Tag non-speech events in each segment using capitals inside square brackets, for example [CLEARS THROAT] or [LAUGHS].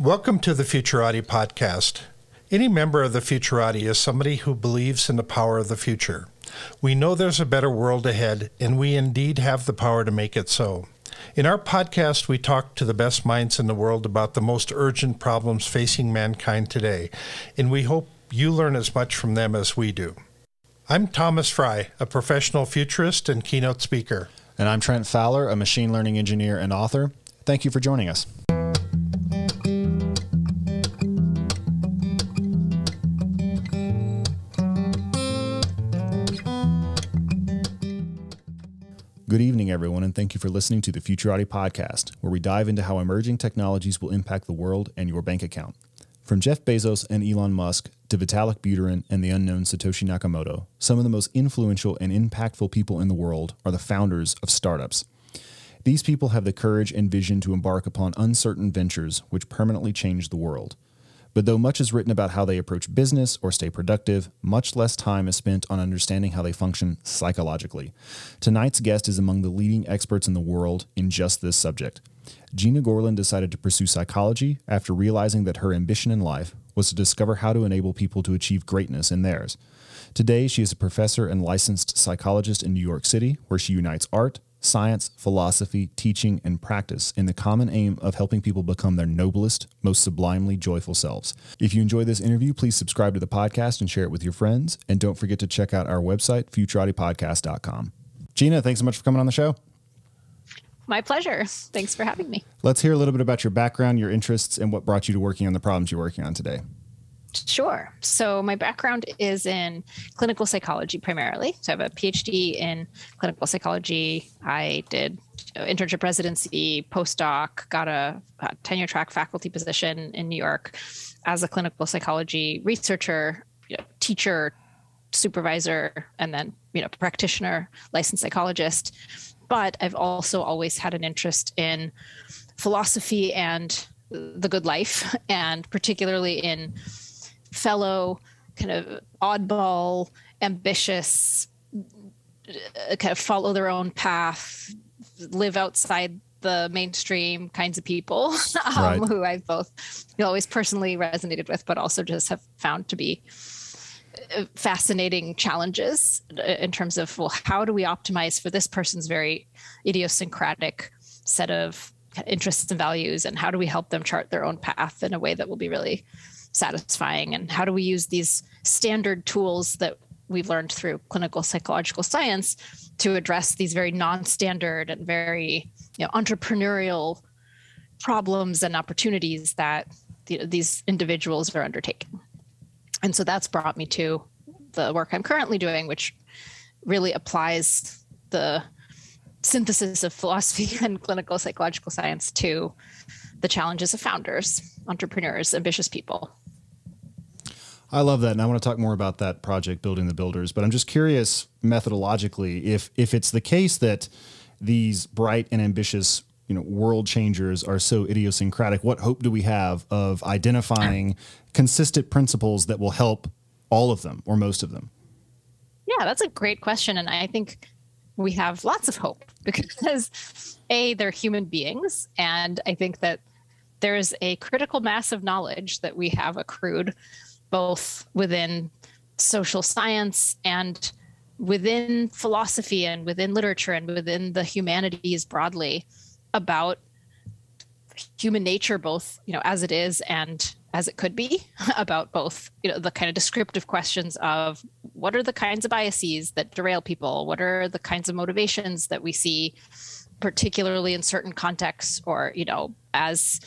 Welcome to the Futurati podcast. Any member of the Futurati is somebody who believes in the power of the future. We know there's a better world ahead, and we indeed have the power to make it so. In our podcast, we talk to the best minds in the world about the most urgent problems facing mankind today, and we hope you learn as much from them as we do. I'm Thomas Frey, a professional futurist and keynote speaker. And I'm Trent Fowler, a machine learning engineer and author. Thank you for joining us. Good evening, everyone, and thank you for listening to the Futurati podcast, where we dive into how emerging technologies will impact the world and your bank account. From Jeff Bezos and Elon Musk to Vitalik Buterin and the unknown Satoshi Nakamoto, some of the most influential and impactful people in the world are the founders of startups. These people have the courage and vision to embark upon uncertain ventures which permanently change the world. But though much is written about how they approach business or stay productive, much less time is spent on understanding how they function psychologically. Tonight's guest is among the leading experts in the world in just this subject. Gena Gorlin decided to pursue psychology after realizing that her ambition in life was to discover how to enable people to achieve greatness in theirs. Today, she is a professor and licensed psychologist in New York City, where she unites art, science, philosophy, teaching, and practice in the common aim of helping people become their noblest, most sublimely joyful selves. If you enjoy this interview, please subscribe to the podcast and share it with your friends. And don't forget to check out our website, futuratipodcast.com. Gena, thanks so much for coming on the show. My pleasure. Thanks for having me. Let's hear a little bit about your background, your interests, and what brought you to working on the problems you're working on today. Sure. So, my background is in clinical psychology primarily. So, I have a PhD in clinical psychology. I did internship residency, postdoc, got a, a tenure track faculty position in New York as a clinical psychology researcher, you know, teacher, supervisor, and then you know practitioner, licensed psychologist. But I've also always had an interest in philosophy and the good life, and particularly in fellow kind of oddball, ambitious, uh, kind of follow their own path, live outside the mainstream kinds of people [LAUGHS] um, right. who I've both you know, always personally resonated with, but also just have found to be uh, fascinating challenges uh, in terms of well, how do we optimize for this person's very idiosyncratic set of interests and values, and how do we help them chart their own path in a way that will be really satisfying? And how do we use these standard tools that we've learned through clinical psychological science to address these very non-standard and very you know, entrepreneurial problems and opportunities that the, these individuals are undertaking? And so that's brought me to the work i'm currently doing which really applies the synthesis of philosophy [LAUGHS] and clinical psychological science to the challenges of founders, entrepreneurs, ambitious people. I love that, and I want to talk more about that project, building the builders. But I'm just curious, methodologically, if if it's the case that these bright and ambitious, you know, world changers are so idiosyncratic, what hope do we have of identifying consistent principles that will help all of them or most of them? Yeah, that's a great question, and I think we have lots of hope [LAUGHS] because a they're human beings, and I think that there's a critical mass of knowledge that we have accrued both within social science and within philosophy and within literature and within the humanities broadly about human nature both you know as it is and as it could be [LAUGHS] about both you know the kind of descriptive questions of what are the kinds of biases that derail people? What are the kinds of motivations that we see particularly in certain contexts or you know as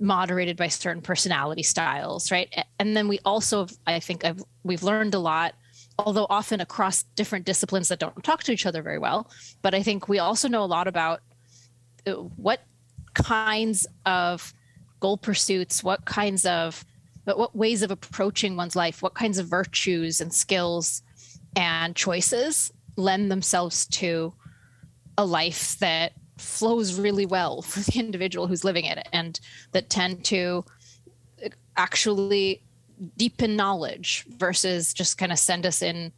moderated by certain personality styles, right? And then we also, I think, I've, we've learned a lot, although often across different disciplines that don't talk to each other very well. But I think we also know a lot about uh, what kinds of goal pursuits, what kinds of, what ways of approaching one's life, what kinds of virtues and skills and choices lend themselves to a life that flows really well [LAUGHS] for the individual who's living it and that tend to actually deepen knowledge versus just kind of send us in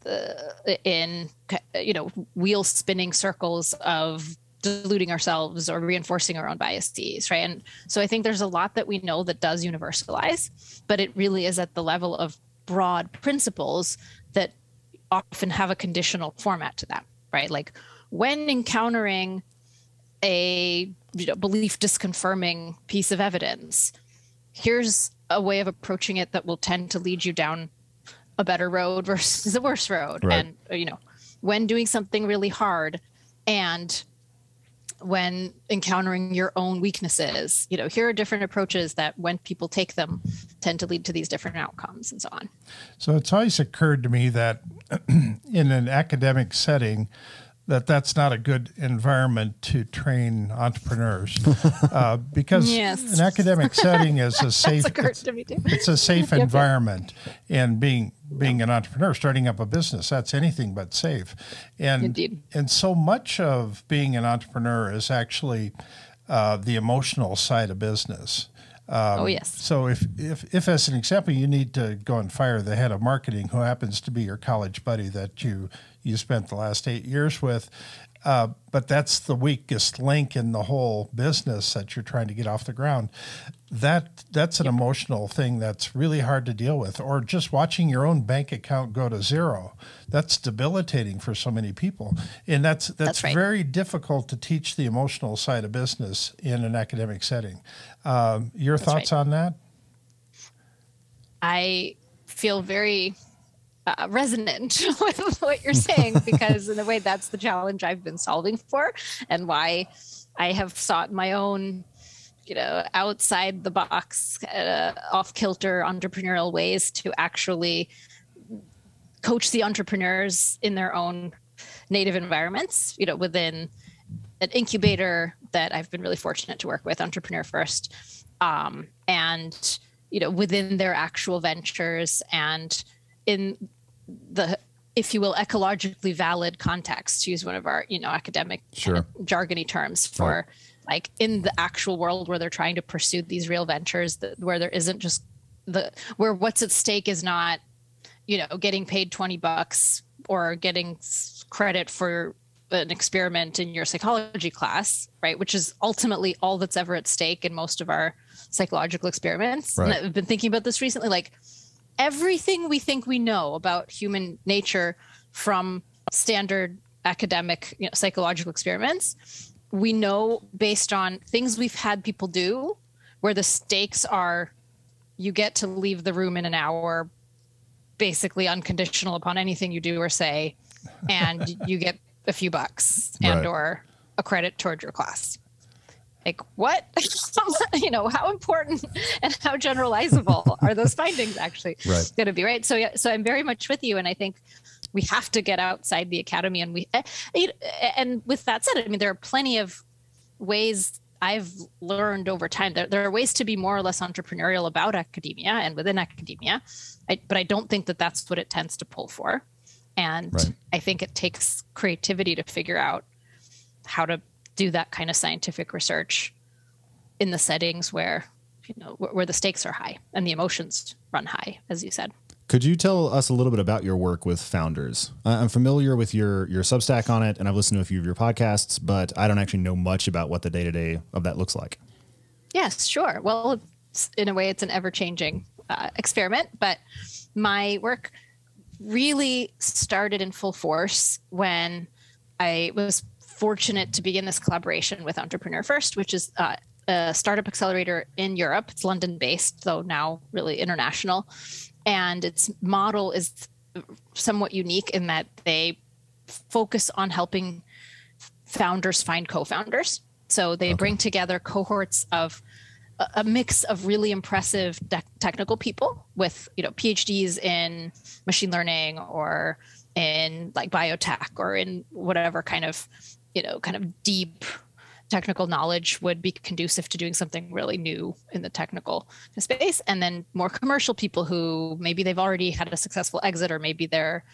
the in you know wheel spinning circles of deluding ourselves or reinforcing our own biases, right? And so I think there's a lot that we know that does universalize, but it really is at the level of broad principles that often have a conditional format to them, right? Like when encountering a you know, belief disconfirming piece of evidence, here's a way of approaching it that will tend to lead you down a better road [LAUGHS] versus a worse road. Right. And, uh, you know, when doing something really hard and when encountering your own weaknesses you know here are different approaches that when people take them tend to lead to these different outcomes and so on so it's always occurred to me that [CLEARS THROAT] in an academic setting that that's not a good environment to train entrepreneurs [LAUGHS] uh, because yes. an academic setting is a [LAUGHS] safe it's, it's, a safe yep, environment yep. and being being an entrepreneur starting up a business that's anything but safe and Indeed. and so much of being an entrepreneur is actually uh, the emotional side of business um, oh yes. So if, if if as an example you need to go and fire the head of marketing who happens to be your college buddy that you you spent the last eight years with. Uh, but that's the weakest link in the whole business that you're trying to get off the ground. That that's an yep. emotional thing that's really hard to deal with. Or just watching your own bank account go to zero, that's debilitating for so many people, and that's that's, that's right. very difficult to teach the emotional side of business in an academic setting. Um, your that's thoughts right. on that? I feel very uh, resonant [LAUGHS] with what you're saying [LAUGHS] because in a way that's the challenge I've been solving for and why I have sought my own you know outside the box uh, off kilter entrepreneurial ways to actually coach the entrepreneurs in their own native environments you know within an incubator that I've been really fortunate to work with Entrepreneur First um, and you know within their actual ventures and in the if you will ecologically valid context to use one of our you know academic sure. kind of jargony terms for right. like in the actual world where they're trying to pursue these real ventures that, where there isn't just the where what's at stake is not you know getting paid 20 bucks or getting credit for an experiment in your psychology class right which is ultimately all that's ever at stake in most of our psychological experiments right. and i've been thinking about this recently like everything we think we know about human nature from standard academic you know, psychological experiments we know based on things we've had people do where the stakes are you get to leave the room in an hour basically unconditional upon anything you do or say and [LAUGHS] you get a few bucks and right. or a credit toward your class like what [LAUGHS] you know how important and how generalizable are those [LAUGHS] findings actually right. going to be right so yeah so i'm very much with you and i think we have to get outside the academy and we eh, and with that said i mean there are plenty of ways I've learned over time there, there are ways to be more or less entrepreneurial about academia and within academia, I, but I don't think that that's what it tends to pull for. And right. I think it takes creativity to figure out how to do that kind of scientific research in the settings where you know where the stakes are high and the emotions run high as you said. Could you tell us a little bit about your work with founders? I'm familiar with your your substack on it and i've listened to a few of your podcasts but i don't actually know much about what the day-to-day of that looks like. Yes sure. Well in a way it's an ever-changing uh, experiment but my work really started in full force when i was fortunate to begin this collaboration with Entrepreneur First, which is uh, a startup accelerator in Europe. It's London based, though now really international. And its model is somewhat unique in that they focus on helping founders find co founders. So they okay. bring together cohorts of a mix of really impressive de- technical people with you know phds in machine learning or in like biotech or in whatever kind of you know, kind of deep technical knowledge would be conducive to doing something really new in the technical space. And then more commercial people who maybe they've already had a successful exit or maybe they're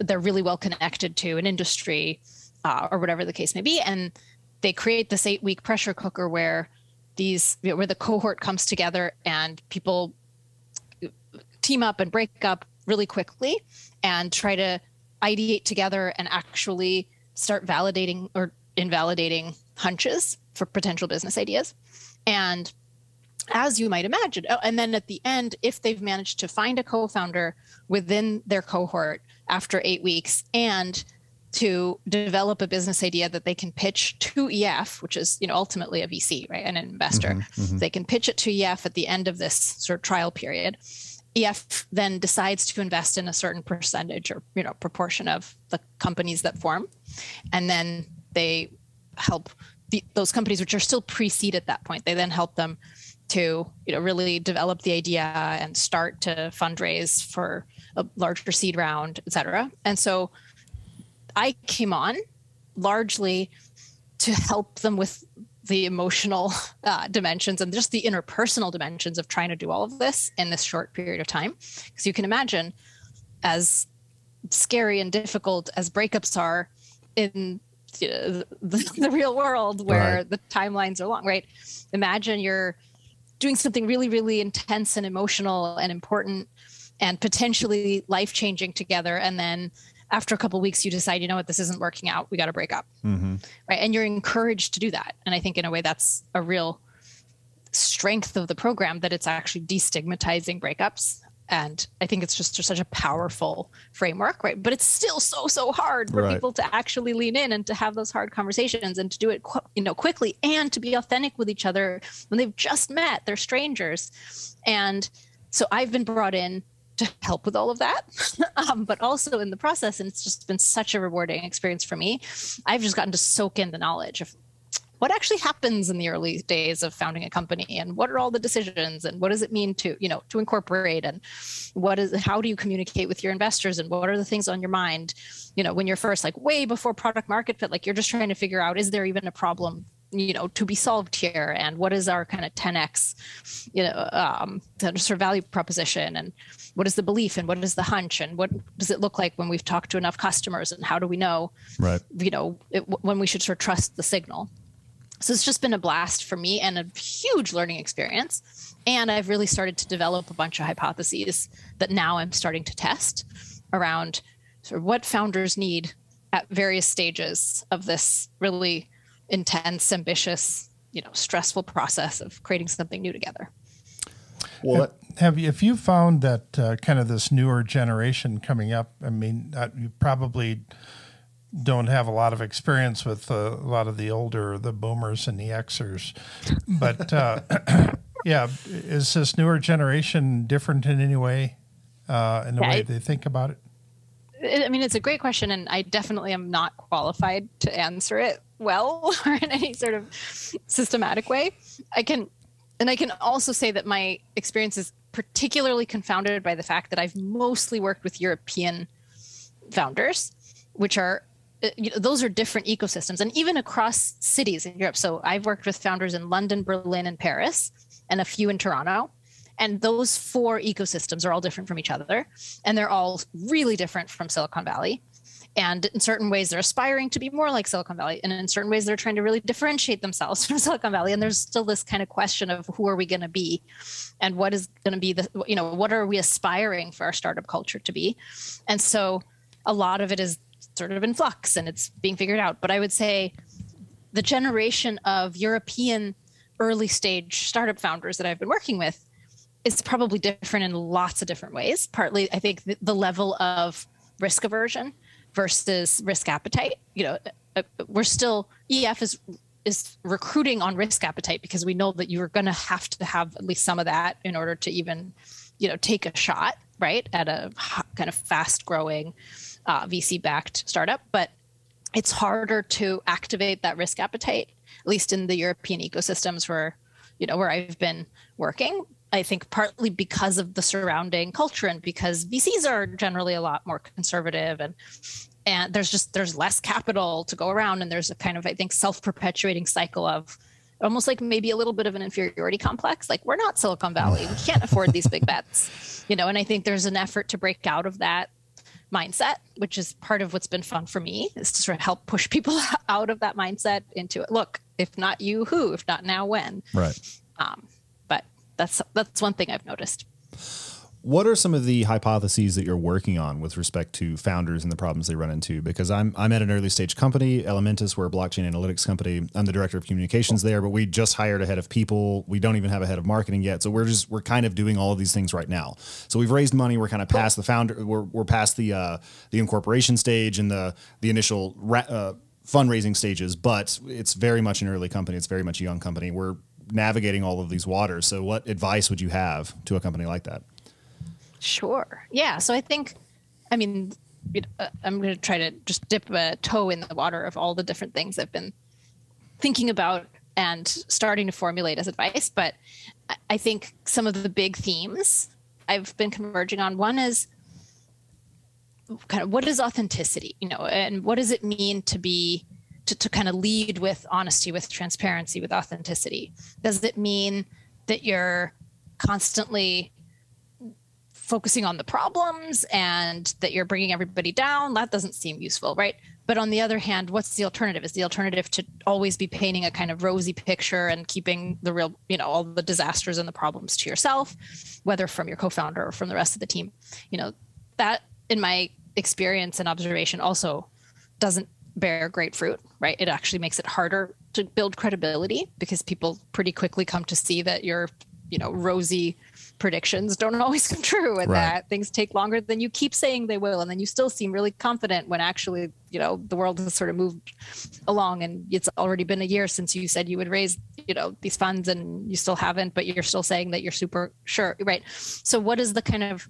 they're really well connected to an industry uh, or whatever the case may be. And they create this eight week pressure cooker where these where the cohort comes together and people team up and break up really quickly and try to ideate together and actually start validating or invalidating hunches for potential business ideas. And as you might imagine, oh, and then at the end, if they've managed to find a co founder within their cohort after eight weeks and to develop a business idea that they can pitch to EF, which is you know ultimately a VC, right, and an investor. Mm-hmm, mm-hmm. They can pitch it to EF at the end of this sort of trial period. EF then decides to invest in a certain percentage or you know proportion of the companies that form, and then they help the, those companies which are still pre-seed at that point. They then help them to you know really develop the idea and start to fundraise for a larger seed round, et cetera. And so I came on largely to help them with the emotional uh, dimensions and just the interpersonal dimensions of trying to do all of this in this short period of time. Because you can imagine, as scary and difficult as breakups are in the, the, [LAUGHS] the real world where right. the timelines are long, right? Imagine you're doing something really, really intense and emotional and important and potentially life changing together. And then after a couple weeks you decide you know what this isn't working out. We got to break up. Mm-hmm. right? And you're encouraged to do that. And i think in a way that's a real strength of the program that it's actually destigmatizing breakups. And i think it's just such a powerful framework right? But it's still so so hard for right. people to actually lean in and to have those hard conversations and to do it you know quickly and to be authentic with each other when they've just met. They're strangers. And so i've been brought in to help with all of that. [LAUGHS] um, but also in the process, and it's just been such a rewarding experience for me. I've just gotten to soak in the knowledge of what actually happens in the early days of founding a company and what are all the decisions and what does it mean to you know to incorporate and what is how do you communicate with your investors and what are the things on your mind you know when you're first like way before product market fit like you're just trying to figure out is there even a problem you know to be solved here? And what is our kind of 10x you know um sort of value proposition? And what is the belief? And what is the hunch? And what does it look like when we've talked to enough customers? And how do we know right. you know it, when we should sort of trust the signal? So it's just been a blast for me and a huge learning experience. And i've really started to develop a bunch of hypotheses that now i'm starting to test around sort of what founders need at various stages of this really intense, ambitious, you know, stressful process of creating something new together. Well, have, have you, if you found that uh, kind of this newer generation coming up? I mean, uh, you probably don't have a lot of experience with uh, a lot of the older, the boomers and the Xers, but uh, [COUGHS] yeah, is this newer generation different in any way uh, in the yeah, way they think about it? I mean, it's a great question, and I definitely am not qualified to answer it well [LAUGHS] or in any sort of systematic way. I can, and I can also say that my experience is particularly confounded by the fact that I've mostly worked with European founders, which are uh, you know, those are different ecosystems, and even across cities in Europe. So I've worked with founders in London, Berlin, and Paris, and a few in Toronto. And those four ecosystems are all different from each other, and they're all really different from Silicon Valley. And in certain ways, they're aspiring to be more like Silicon Valley. And in certain ways, they're trying to really differentiate themselves [LAUGHS] from Silicon Valley. And there's still this kind of question of who are we going to be and what is going to be the, you know, what are we aspiring for our startup culture to be? And so a lot of it is sort of in flux and it's being figured out. But I would say the generation of European early stage startup founders that I've been working with is probably different in lots of different ways. Partly, I think the, level of risk aversion versus risk appetite. You know, uh, we're still EF is is recruiting on risk appetite because we know that you're going to have to have at least some of that in order to even, you know, take a shot right at a kind of fast growing uh, VC backed startup. But it's harder to activate that risk appetite, at least in the European ecosystems where, you know, where I've been working. I think partly because of the surrounding culture and because VCs are generally a lot more conservative and and there's just there's less capital to go around and there's a kind of I think self-perpetuating cycle of almost like maybe a little bit of an inferiority complex. Like we're not Silicon Valley. We can't afford these big bets you know and I think there's an effort to break out of that mindset which is part of what's been fun for me is to sort of help push people [LAUGHS] out of that mindset into it. Look if not you who? If not now when? Right. Um, but that's that's one thing I've noticed. What are some of the hypotheses that you're working on with respect to founders and the problems they run into? Because I'm I'm at an early stage company, Elementus, we're a blockchain analytics company. I'm the director of communications there, but we just hired a head of people. We don't even have a head of marketing yet, so we're just we're kind of doing all of these things right now. So we've raised money. We're kind of past the founder. We're, we're past the uh, the incorporation stage and the the initial. Uh, fundraising stages, but it's very much an early company. It's very much a young company. We're navigating all of these waters. So, what advice would you have to a company like that? Sure. Yeah. So I think, I mean, uh, I'm going to try to just dip a toe in the water of all the different things I've been thinking about and starting to formulate as advice. But I think some of the big themes I've been converging on one is kind of what is authenticity, you know, and what does it mean to be to, to kind of lead with honesty, with transparency, with authenticity? Does it mean that you're constantly focusing on the problems and that you're bringing everybody down that doesn't seem useful right? But on the other hand what's the alternative? Is the alternative to always be painting a kind of rosy picture and keeping the real you know all the disasters and the problems to yourself whether from your co-founder or from the rest of the team? You know that in my experience and observation also doesn't bear great fruit right? It actually makes it harder to build credibility because people pretty quickly come to see that you're you know rosy predictions don't [LAUGHS] always come true and right. that things take longer than you keep saying they will. And then you still seem really confident when actually you know the world has sort of moved along and it's already been a year since you said you would raise you know these funds and you still haven't but you're still saying that you're super sure. Right. So what is the kind of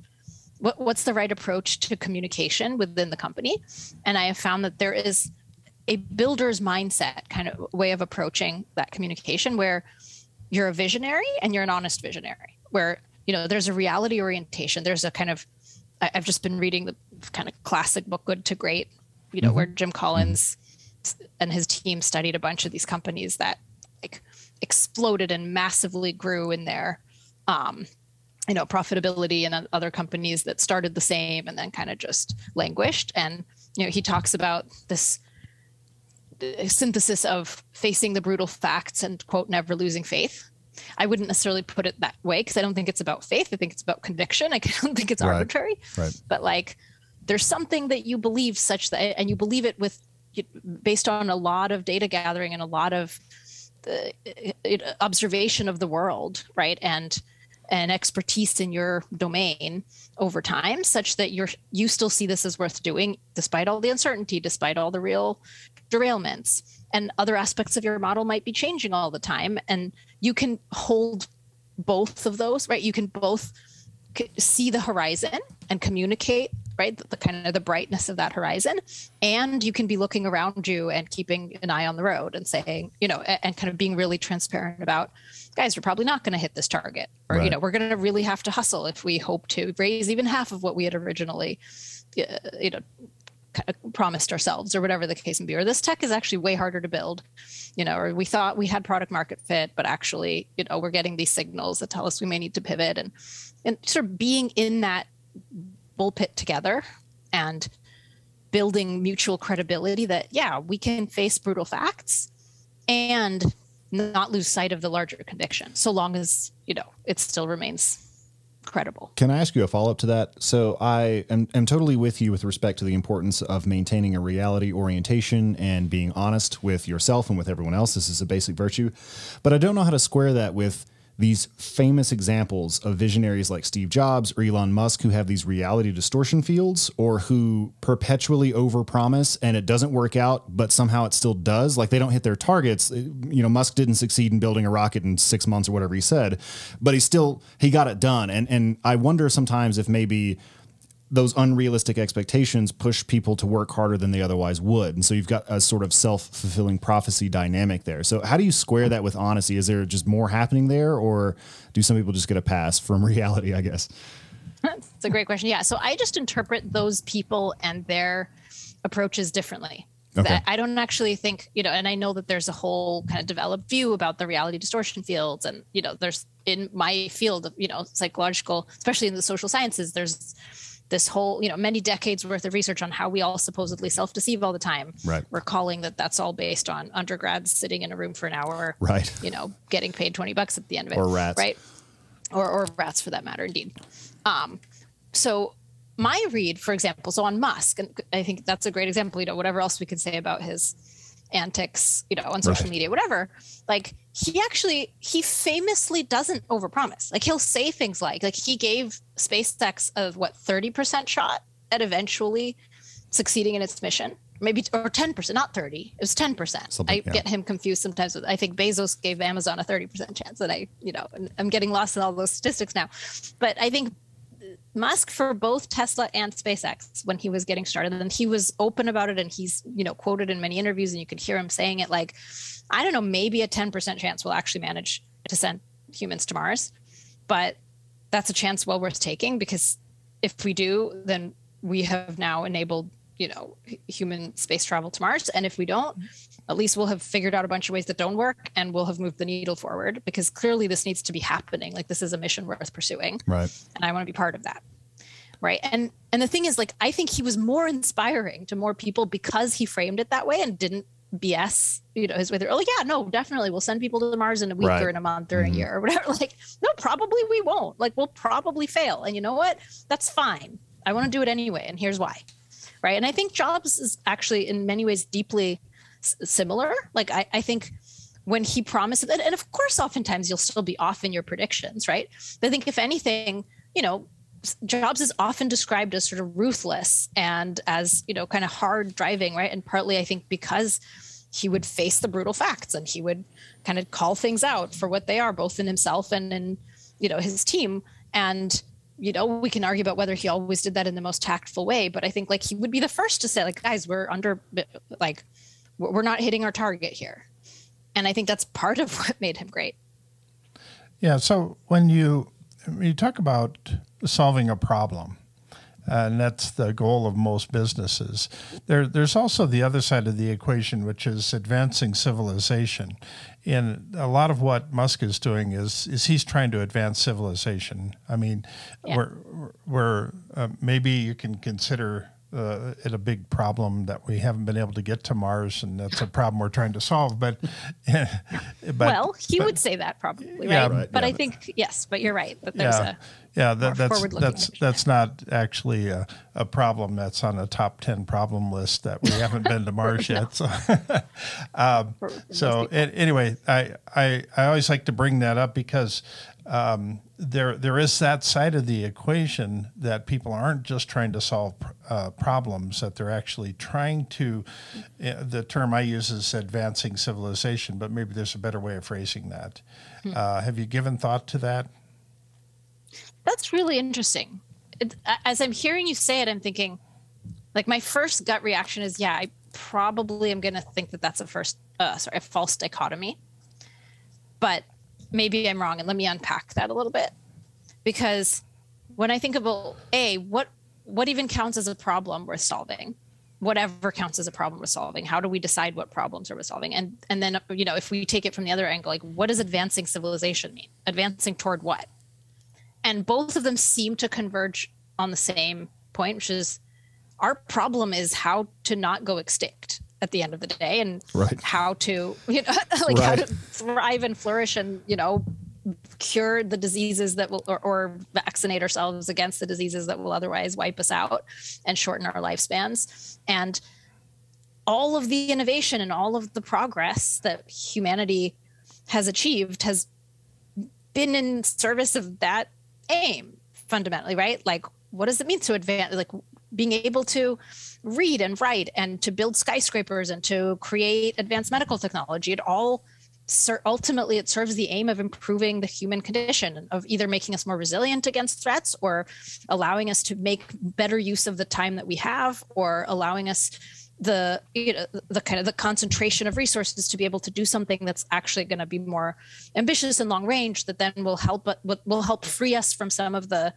what, what's the right approach to communication within the company? And i have found that there is a builder's mindset kind of way of approaching that communication where you're a visionary and you're an honest visionary where you know there's a reality orientation. There's a kind of i've just been reading the kind of classic book good to great you know mm-hmm. where Jim Collins and his team studied a bunch of these companies that like exploded and massively grew in their um, you know profitability and other companies that started the same and then kind of just languished. And you know he talks about this synthesis of facing the brutal facts and quote never losing faith i wouldn't necessarily put it that way because i don't think it's about faith i think it's about conviction [LAUGHS] i don't think it's right. arbitrary right. but like there's something that you believe such that and you believe it with based on a lot of data gathering and a lot of the, observation of the world right and and expertise in your domain over time such that you're you still see this as worth doing despite all the uncertainty despite all the real derailments and other aspects of your model might be changing all the time. And you can hold both of those right? You can both see the horizon and communicate right? The, the, kind of the brightness of that horizon. And you can be looking around you and keeping an eye on the road and saying you know and, and kind of being really transparent about guys we're probably not going to hit this target. Or right. you know we're going to really have to hustle if we hope to raise even half of what we had originally uh, you know promised ourselves or whatever the case may be or this tech is actually way harder to build you know or we thought we had product market fit but actually you know we're getting these signals that tell us we may need to pivot and and sort of being in that bullpit together and building mutual credibility that yeah we can face brutal facts and not lose sight of the larger conviction so long as you know it still remains credible. Can I ask you a follow up to that? So I am, am, totally with you with respect to the importance of maintaining a reality orientation and being honest with yourself and with everyone else. This is a basic virtue. But I don't know how to square that with these famous examples of visionaries like Steve Jobs or Elon Musk who have these reality distortion fields or who perpetually overpromise and it doesn't work out, but somehow it still does. Like they don't hit their targets. You know, Musk didn't succeed in building a rocket in six months or whatever he said, but he still he got it done. And and I wonder sometimes if maybe those unrealistic expectations push people to work harder than they otherwise would. And so you've got a sort of self fulfilling prophecy dynamic there. So, how do you square that with honesty? Is there just more happening there, or do some people just get a pass from [LAUGHS] reality, I guess? It's a great question. Yeah. So, I just interpret those people and their approaches differently. Okay. I don't actually think, you know, and I know that there's a whole kind of developed view about the reality distortion fields. And, you know, there's in my field of, you know, psychological, especially in the social sciences, there's this whole you know many decades worth of research on how we all supposedly self-deceive all the time. Right. We're calling that that's all based on undergrads sitting in a room for an hour right. you know getting paid 20 bucks at the end of it. Or rats. Right? Or, or rats for that matter, indeed. Um, so my read, for example, so on Musk, and I think that's a great example. You know, whatever else we could say about his antics, you know, on social right. media, whatever. Like he actually he famously doesn't overpromise. Like he'll say things like like he gave SpaceX of what 30% shot at eventually succeeding in its mission. Maybe or 10%, not 30. It was 10%. Something, I yeah. get him confused sometimes with I think Bezos gave Amazon a 30% chance and I, you know, I'm getting lost in all those statistics now. But I think Musk for both Tesla and SpaceX when he was getting started. And he was open about it and he's, you know, quoted in many interviews and you could hear him saying it like, I don't know, maybe a 10% chance we'll actually manage to send humans to Mars. But that's a chance well worth taking because if we do, then we have now enabled, you know, human space travel to Mars. And if we don't, at least we'll have figured out a bunch of ways that don't work and we'll have moved the needle forward because clearly this needs to be happening. Like this is a mission worth pursuing. Right. And i want to be part of that. Right. And and the thing is like i think he was more inspiring to more people because he framed it that way and didn't bs you know his way through. Oh yeah no definitely. We'll send people to mars in a week right. or in a month or mm-hmm. a year or whatever. [LAUGHS] Like no probably we won't. Like we'll probably fail. And you know what? That's fine. I want to do it anyway and here's why right and i think jobs is actually in many ways deeply similar. Like I, I think when he promises, and, and of course, oftentimes you'll still be off in your predictions, right? But I think if anything, you know, Jobs is often described as sort of ruthless and as you know, kind of hard driving, right? And partly, I think because he would face the brutal facts and he would kind of call things out for what they are, both in himself and in you know his team. And you know, we can argue about whether he always did that in the most tactful way, but I think like he would be the first to say, like, guys, we're under like we're not hitting our target here. And I think that's part of [LAUGHS] what made him great. Yeah. So when you when you talk about solving a problem, and that's the goal of most businesses. There, there's also the other side of the equation, which is advancing civilization. And a lot of what Musk is doing is is he's trying to advance civilization. I mean, yeah. we're, we're uh, maybe you can consider uh, it a big problem that we haven't been able to get to Mars, and that's a [LAUGHS] problem we're trying to solve. But, [LAUGHS] but well, he but, would say that probably, right? Yeah, right but yeah, I think yes, but you're right that there's yeah, a yeah that, that's that's that's not actually a, a, problem that's on a top ten problem list that we haven't been to Mars [LAUGHS] yet. So, [LAUGHS] um, so anyway, I, I I always like to bring that up because um, there there is that side of the equation that people aren't just trying to solve uh, problems that they're actually trying to uh, the term I use is advancing civilization but maybe there's a better way of phrasing that. Hmm. uh, have you given thought to that that's really interesting it, as I'm hearing you say it I'm thinking like my first gut reaction is yeah I probably am going to think that that's a first uh, sorry a false dichotomy but maybe I'm wrong, and let me unpack that a little bit. Because when I think about a what what even counts as a problem worth solving, whatever counts as a problem worth solving, how do we decide what problems are worth solving? And and then you know if we take it from the other angle, like what does advancing civilization mean? Advancing toward what? And both of them seem to converge on the same point, which is our problem is how to not go extinct at the end of the day and right. how to you know [LAUGHS] like right. how to thrive and flourish and you know cure the diseases that will or, or, vaccinate ourselves against the diseases that will otherwise wipe us out and shorten our lifespans and all of the innovation and all of the progress that humanity has achieved has been in service of that aim fundamentally right? Like what does it mean to advance like being able to read and write and to build skyscrapers and to create advanced medical technology? It all ultimately it serves the aim of improving the human condition of either making us more resilient against threats or allowing us to make better use of the time that we have or allowing us the you know the kind of the concentration of resources to be able to do something that's actually going to be more ambitious and long range that then will help but will help free us from some of the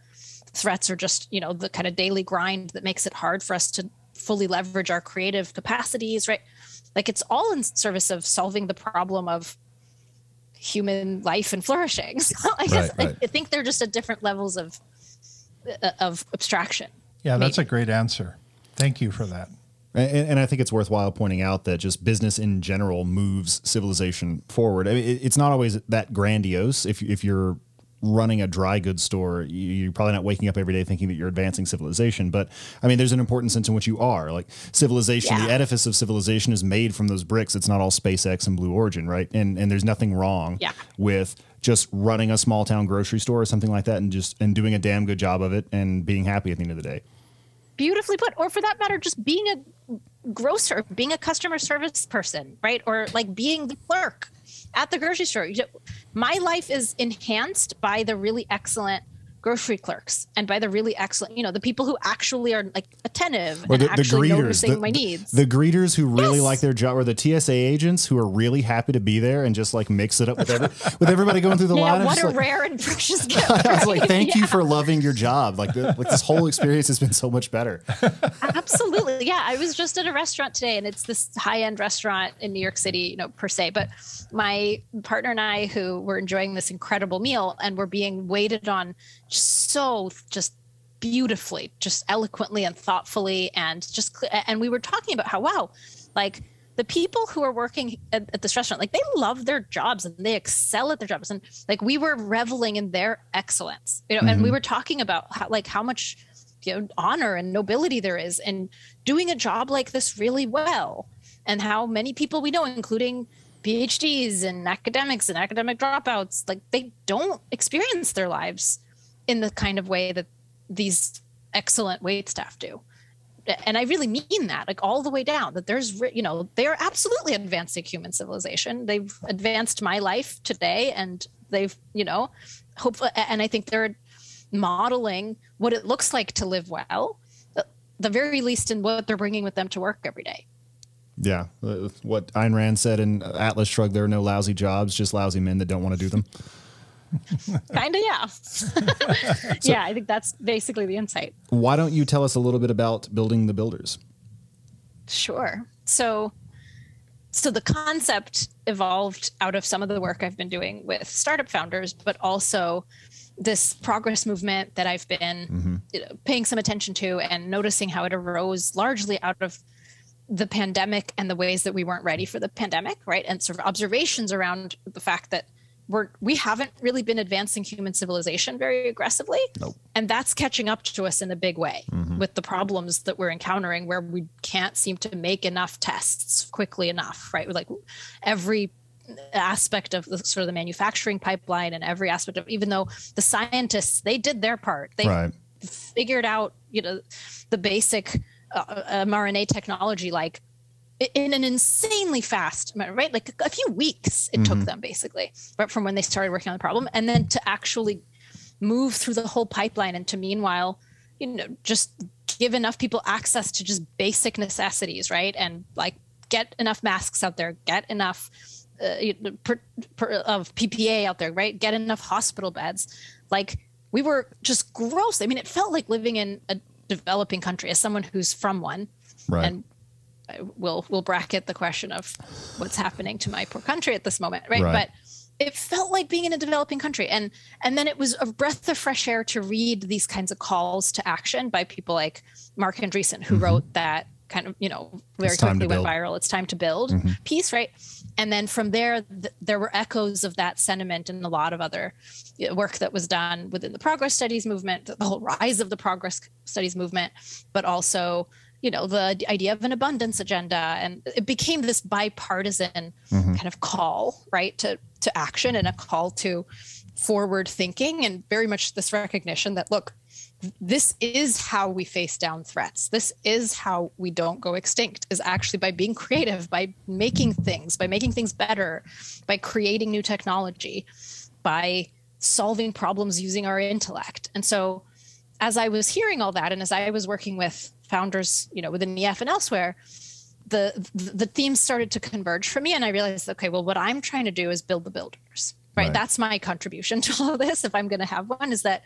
threats or just you know the kind of daily grind that makes it hard for us to fully leverage our creative capacities right? Like it's all in service of solving the problem of human life and flourishing. [LAUGHS] So i guess right, right. I, I, think they're just at different levels of uh, of abstraction. Yeah that's maybe. a great answer. Thank you for that and, and, I think it's worthwhile pointing out that just business in general moves civilization forward. I mean, it's not always that grandiose. If if you're running a dry goods store, you- you're probably not waking up every day thinking that you're advancing civilization. But I mean, there's an important sense in which you are. Like civilization, the edifice of civilization is made from those bricks. It's not all SpaceX and Blue Origin, right? And and there's nothing wrong Yeah. with just running a small town grocery store or something like that, and just and doing a damn good job of it and being happy at the end of the day. beautifully put or for that matter just being a grocer being a customer service person right? Or like being the clerk at the grocery store. My life is enhanced by the really excellent grocery clerks and by the really excellent you know the people who actually are like attentive Or and the, the actually greeters, noticing the, my needs the greeters who really Yes. like their job, or the TSA agents who are really happy to be there and just like mix it up with every, with everybody going through the [LAUGHS] line. yeah what a like- rare and precious [LAUGHS] gift I was like, thank [LAUGHS] you for loving your job. Like, the, like this whole experience has been so much better. Absolutely. Yeah. I was just at a restaurant today and it's this high end restaurant in New York City, you know, per se. But my partner and I, who were enjoying this incredible meal and were being waited on so just beautifully, just eloquently and thoughtfully. And just, and we were talking about how, wow, like, the people who are working at, at this restaurant, like they love their jobs and they excel at their jobs. And like we were reveling in their excellence, you know, and we mm-hmm. were talking about how, like how much you know honor and nobility there is in doing a job like this really well and how many people we know including phds and academics and academic dropouts like they don't experience their lives in the kind of way that these excellent wait staff do and i really mean that like all the way down that there's you know they're absolutely advancing human civilization they've advanced my life today and they've you know hopefully and i think they're modeling what it looks like to live well the, the very least in what they're bringing with them to work every day Yeah. Uh, What Ayn Rand said in Atlas Shrugged, there are no lousy jobs, just lousy men that don't want to do them. [LAUGHS] kind of yeah [LAUGHS] yeah i think that's basically the insight Why don't you tell us a little bit about building the builders? Sure. So so the concept evolved out of some of the work I've been doing with startup founders, but also this progress movement that I've been mm-hmm. you know, paying some attention to and noticing how it arose largely out of the pandemic and the ways that we weren't ready for the pandemic, right? And sort of observations around the fact that we're we haven't really been advancing human civilization very aggressively. Nope. And that's catching up to us in a big way with the problems that we're encountering where we can't seem to make enough tests quickly enough, right? Like every aspect of the sort of the manufacturing pipeline and every aspect of even though the scientists they did their part they Right. figured out you know the basic uh, mRNA technology like in an insanely fast amount, right like a few weeks it took them basically right from when they started working on the problem and then to actually move through the whole pipeline and to meanwhile you know just give enough people access to just basic necessities right and like get enough masks out there get enough uh, per, per, of PPE out there, right? Get enough hospital beds. Like we were just gross. I mean, it felt like living in a developing country as someone who's from one. Right. And I will we'll bracket the question of what's happening to my poor country at this moment, right? Right. But it felt like being in a developing country and and then it was a breath of fresh air to read these kinds of calls to action by people like Marc Andreessen who wrote that kind of you know very Mm-hmm. It's time to quickly went viral it's time to build piece right and then from there th- there were echoes of that sentiment and a lot of other work that was done within the progress studies movement the whole rise of the progress studies movement but also you know the idea of an abundance agenda. And it became this bipartisan mm-hmm. kind of call right to to action and a call to forward thinking and very much this recognition that look this is how we face down threats. This is how we don't go extinct is actually by being creative by making things by making things better by creating new technology by solving problems using our intellect. And so as i was hearing all that and as i was working with founders you know within ef and elsewhere the the themes started to converge for me and i realized okay well what i'm trying to do is build the builders right, Right. that's my contribution [LAUGHS] to all of this if i'm going to have one is that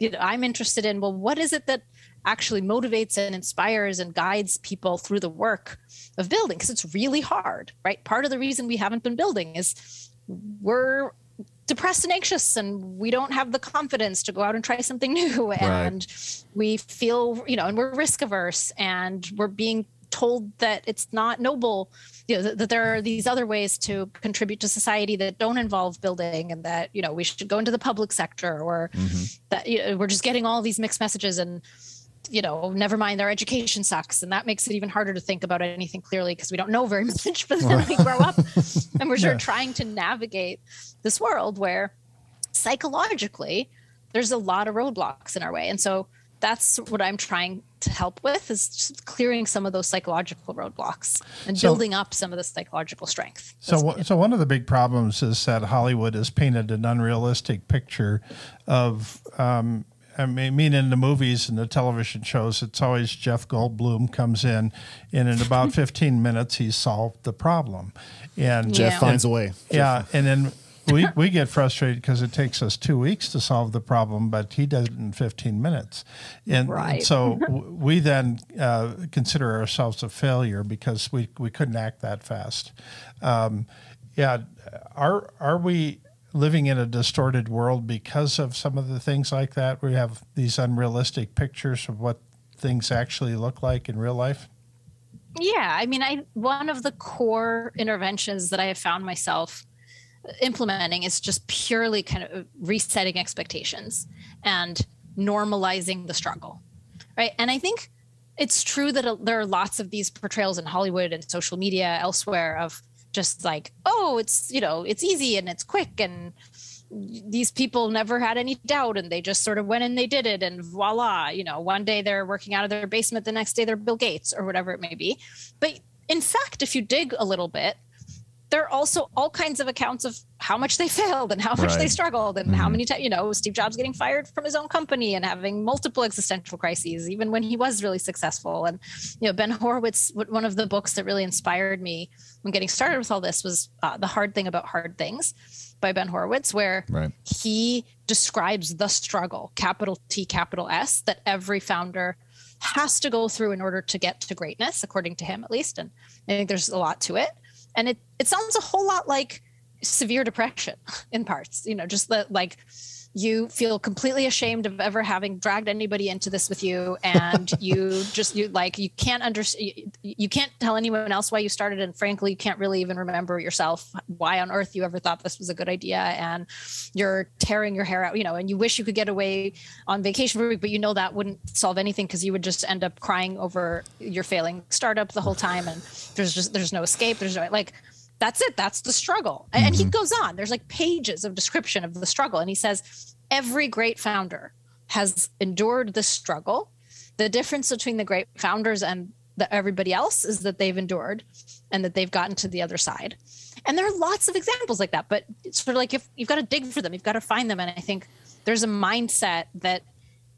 you know i'm interested in well what is it that actually motivates and inspires and guides people through the work of building? Because it's really hard right? Part of the reason we haven't been building is we're depressed and anxious and we don't have the confidence to go out and try something [LAUGHS] new. And we feel you know and we're risk averse and we're being told that it's not noble you know that, that, there are these other ways to contribute to society that don't involve building and that you know we should go into the public sector or mm-hmm. that you know, we're just getting all these mixed messages. And you know never mind their education sucks and that makes it even harder to think about anything clearly because we don't know very [LAUGHS] much but then we grow up and we're sort of trying to navigate this world where psychologically there's a lot of roadblocks in our way and so that's what I'm trying to help with is just clearing some of those psychological roadblocks and so, building up some of the psychological strength. so, so one of the big problems is that Hollywood has painted an unrealistic picture of. Um, I mean, in the movies and the television shows, it's always Jeff Goldblum comes in, and in about [LAUGHS] 15 minutes, he's solved the problem. And Jeff yeah. finds a way. Yeah, and then [LAUGHS] we we get frustrated because it takes us two weeks to solve the problem, but he does it in 15 minutes, and, right. so [LAUGHS] we then uh, consider ourselves a failure because we we couldn't act that fast. Um, yeah, are are we living in a distorted world because of some of the things like that? We have these unrealistic pictures of what things actually look like in real life. Yeah, I mean, I one of the core interventions that I have found myself implementing is just purely kind of resetting expectations and normalizing the struggle right and i think it's true that uh, there are lots of these portrayals in hollywood and social media elsewhere of just like oh it's you know it's easy and it's quick and these people never had any doubt and they just sort of went and they did it and voila you know one day they're working out of their basement the next day they're bill gates or whatever it may be. But in fact if you dig a little bit there are also all kinds of accounts of how much they [LAUGHS] failed and how much right. they struggled and mm-hmm. how many times you know steve jobs getting fired from his own company and having multiple existential crises even when he was really successful and you know ben horowitz one of the books that really inspired me when getting started with all this was uh, the hard thing about hard things by ben horowitz where right. he describes the struggle capital t capital s that every founder has to go through in order to get to greatness according to him at least and i think there's a lot to it and it it sounds a whole lot like severe depression [LAUGHS] in parts you know just that like you feel completely ashamed of ever having dragged anybody into this with you and [LAUGHS] you just you like you can't understand you can't tell anyone else why you started and frankly you can't really even remember yourself why on earth you ever thought this was a good idea and you're tearing your hair out you know and you wish you could get away on vacation for a week but you know that wouldn't solve anything because you would just end up crying over your failing startup the whole time and there's just there's no escape there's no like that's it. That's the struggle. Mm-hmm. and he mm-hmm. goes on. There's like pages of description of the struggle and he says every great founder has endured the struggle. The difference between the great founders and the, everybody else is that they've endured and that they've gotten to the other side. And there are lots of examples like that but it's sort of like if you've got to dig for them you've got to find them and i think there's a mindset that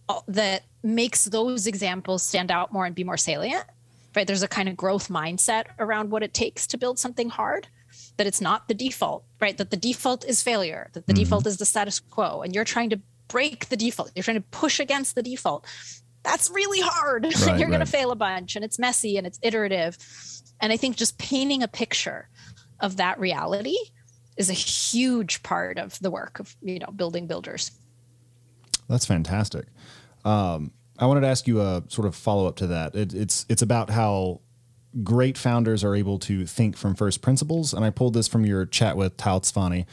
uh, that makes those examples stand out more and be more salient right? There's a kind of growth mindset around what it takes to build something hard, that it's not the default, right? That the default is failure, that the mm-hmm. default is the status quo, and you're trying to break the default. You're trying to push against the default. That's really hard. [LAUGHS] Right, you're right. going to fail a bunch and it's messy and it's iterative. And I think just painting a picture of that reality is a huge part of the work of, you know, building builders. That's fantastic. Um, I wanted to ask you a sort of follow up to that. It, it's it's about how great founders are able to think from first principles, and I pulled this from your chat with Tal Tzfani.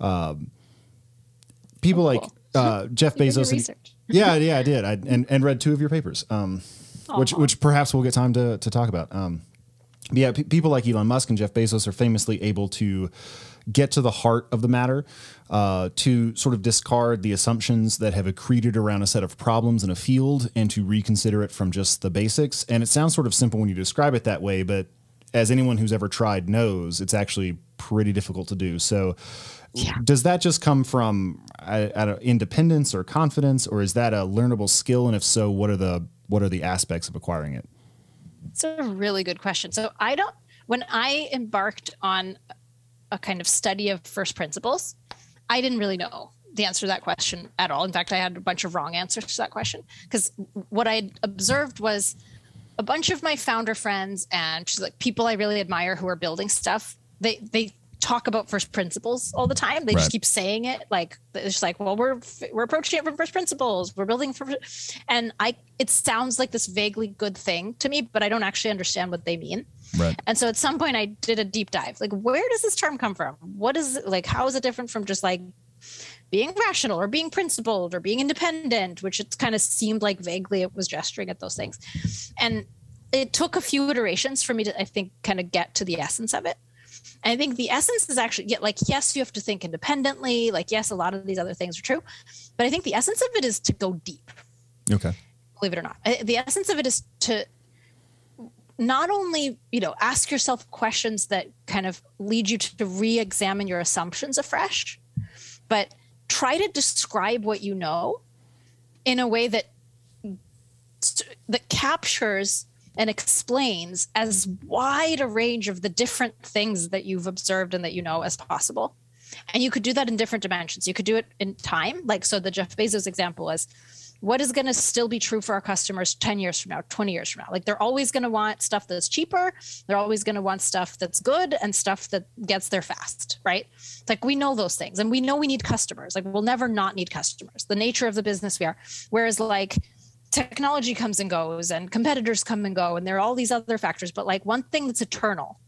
Um, people oh, cool. like [LAUGHS] uh, Jeff Bezos. And, [LAUGHS] yeah, yeah, I did. I and, and read two of your papers, um, which which perhaps we'll get time to to talk about. Um, yeah, people like Elon Musk and Jeff Bezos are famously able to get to the heart of the matter, uh, to sort of discard the assumptions that have accreted around a set of problems in a field and to reconsider it from just the basics. And it sounds sort of simple when you describe it that way, but as anyone who's ever tried knows, it's actually pretty difficult to do. So, yeah. does that just come from uh, independence or confidence, or is that a learnable skill? And if so, what are the what are the aspects of acquiring it? It's a really good question. So I don't. When I embarked on a kind of study of first principles, I didn't really know the answer to that question at all. In fact, I had a bunch of wrong answers to that question because what I observed was a bunch of my founder friends and like people I really admire who are building stuff. They they talk about first principles all the time. They Right. just keep saying it like it's just like, well, we're we're approaching it from first principles. We're building from, and I it sounds like this vaguely good thing to me, but I don't actually understand what they mean. Right. And so at some point, I did a deep dive. Like, where does this term come from? What is it like? How is it different from just like being rational or being principled or being independent, which it kind of seemed like vaguely it was gesturing at those things. And it took a few iterations for me to, I think, kind of get to the essence of it. And I think the essence is actually yeah, like, yes, you have to think independently. Like, yes, a lot of these other things are true. But I think the essence of it is to go deep Okay. believe it or not. The essence of it is to not only, you know, ask yourself questions that kind of lead you to re-examine your assumptions afresh, but try to describe what you know in a way that that captures and explains as wide a range of the different things that you've observed and that you know as possible. And you could do that in different dimensions. You could do it in time, like so the Jeff Bezos example is what is going to still be true for our customers 10 years from now 20 years from now? Like they're always going to want stuff that's cheaper. They're always going to want stuff that's good and stuff that gets there fast right? Like we know those things and we know we need customers. Like we'll never not need customers. The nature of the business we are. Whereas like technology comes and goes and competitors come and go and there are all these other factors but like one thing that's eternal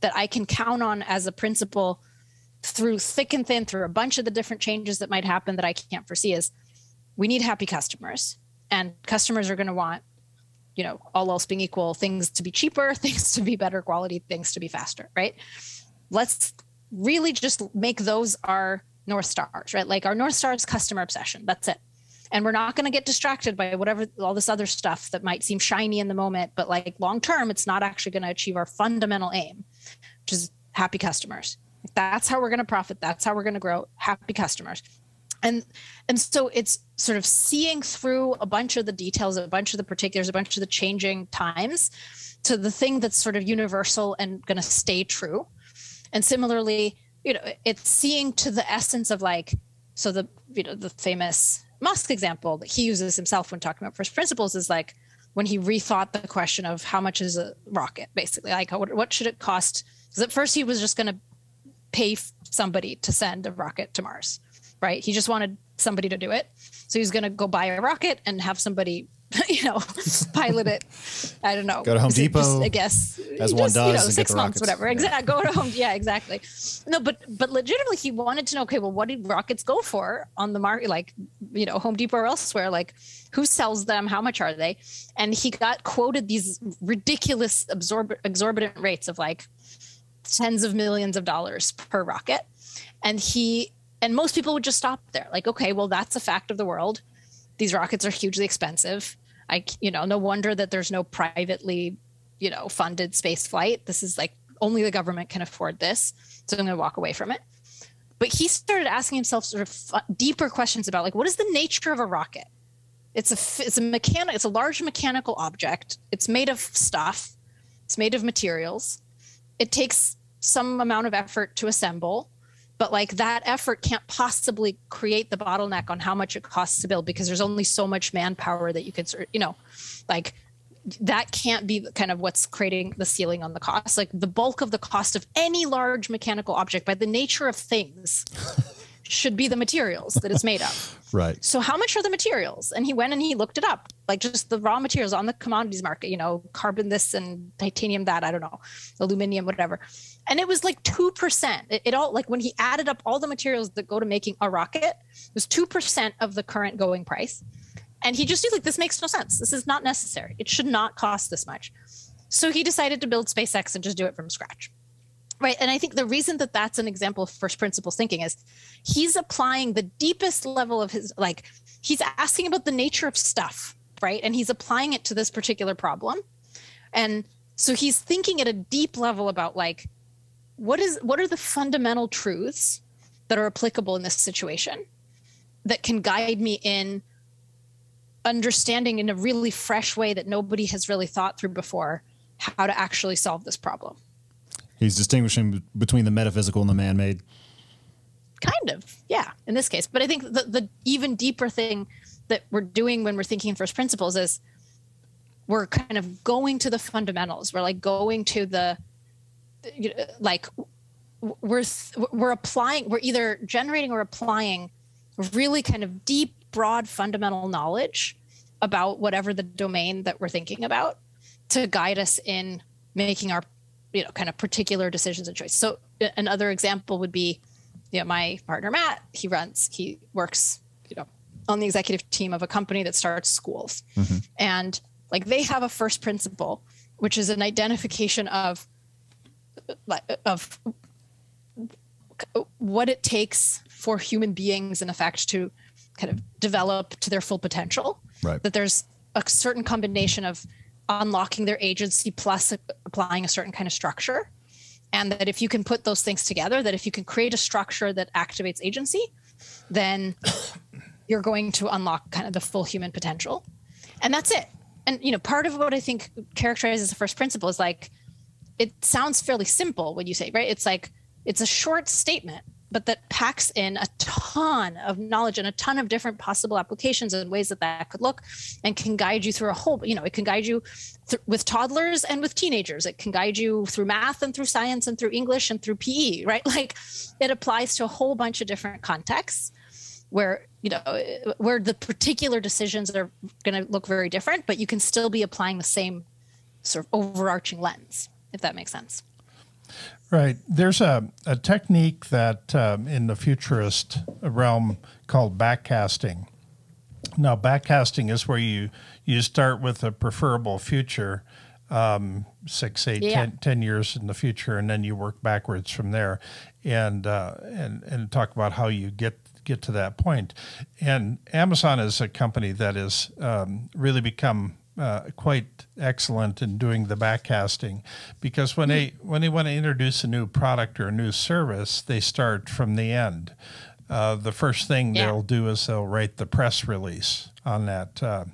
that i can count on as a principle through thick and thin through a bunch of the different changes that might happen that i can't foresee is we need happy customers and customers are going to want you know all else being equal things to be cheaper [LAUGHS] things to be better quality things to be faster right? Let's really just make those our north stars right? Like our north star is customer obsession that's it and we're not going to get distracted by whatever all this other stuff that might seem shiny in the moment but like long term it's not actually going to achieve our fundamental aim which is happy customers. That's how we're going to profit. That's how we're going to grow happy customers. And and so it's sort of seeing through a bunch of the details a bunch of the particulars a bunch of the changing times to the thing that's sort of universal and going to stay true. And similarly you know it's seeing to the essence of like so the you know the famous musk example that he uses himself when talking about first principles is like when he rethought the question of how much is a rocket basically like what, what should it cost because at first he was just going to pay somebody to send a rocket to mars right? He just wanted somebody to do it. So he's going to go buy a rocket and have somebody, [LAUGHS] you know, pilot it. I don't know. Go to Home it just, Depot, I guess. as one just, does, You know, six months, whatever. Yeah. Exactly. Go to home. Yeah, exactly. No, but but legitimately, he wanted to know. Okay, well, what did rockets go for on the market? Like, you know, Home Depot or elsewhere? Like, who sells them? How much are they? And he got quoted these ridiculous, absorb- exorbitant rates of like tens of millions of dollars per rocket. And he and most people would just stop there. Like, okay, well, that's a fact of the world. These rockets are hugely expensive. I, you know, no wonder that there's no privately, you know, funded space flight. This is like only the government can afford this. So I'm going to walk away from it. But he started asking himself sort of deeper questions about like, what is the nature of a rocket? It's a, it's a mechanic it's a large mechanical object. It's made of stuff. It's made of materials. It takes some amount of effort to assemble but like that effort can't possibly create the bottleneck on how much it costs to build because there's only so much manpower that you sort you know like that can't be kind of what's creating the ceiling on the cost. Like the bulk of the cost of any large mechanical object by the nature of things [LAUGHS] should be the materials that it's made of. [LAUGHS] Right. so how much are the materials? And he went and he looked it up like just the raw materials on the commodities market you know carbon this and titanium that i don't know aluminum whatever. And it was like 2% it, it all like when he added up all the materials that go to making a rocket it was 2% of the current going price. And he just knew like this makes no sense. This is not necessary. It should not cost this much. So he decided to build spacex and just do it from scratch right and i think the reason that that's an example of first principles thinking is he's applying the deepest level of his like he's asking about the nature of stuff right? And he's applying it to this particular problem. And so he's thinking at a deep level about like what is what are the fundamental truths that are applicable in this situation that can guide me in understanding in a really fresh way that nobody has really thought through before how to actually solve this problem He's distinguishing between the metaphysical and the man-made. kind of yeah in this case but i think the, the even deeper thing that we're doing when we're thinking in first principles is we're kind of going to the fundamentals we're like going to the you know, like we're we're applying we're either generating or applying really kind of deep broad fundamental knowledge about whatever the domain that we're thinking about to guide us in making our you know kind of particular decisions and choices. So another example would be you know my partner matt he runs he works you know on the executive team of a company that starts schools. Mm-hmm. and like they have a first principle which is an identification of of what it takes for human beings in effect to kind of develop to their full potential. Right. That there's a certain combination of unlocking their agency plus applying a certain kind of structure. And that if you can put those things together that if you can create a structure that activates agency then [COUGHS] you're going to unlock kind of the full human potential. And that's it. And you know part of what i think characterizes the first principle is like it sounds fairly simple when you say right? It's like it's a short statement but that packs in a ton of knowledge and a ton of different possible applications and ways that that could look and can guide you through a whole you know it can guide you th- with toddlers and with teenagers. It can guide you through math and through science and through english and through pe [LAUGHS] right? Like it applies to a whole bunch of different contexts where you know where the particular decisions are going to look very different but you can still be applying the same sort of overarching lens if that makes sense Right. There's a, a technique that um, in the futurist realm called backcasting. Now, backcasting is where you, you start with a preferable future, um, six, eight, yeah. ten, 10 years in the future, and then you work backwards from there and, uh, and, and talk about how you get get to that point. And Amazon is a company that has um, really become uh, quite excellent in doing the backcasting because when they when they want to introduce a new product or a new service, they start from the end. Uh, the first thing yeah. they'll do is they'll write the press release on that, uh,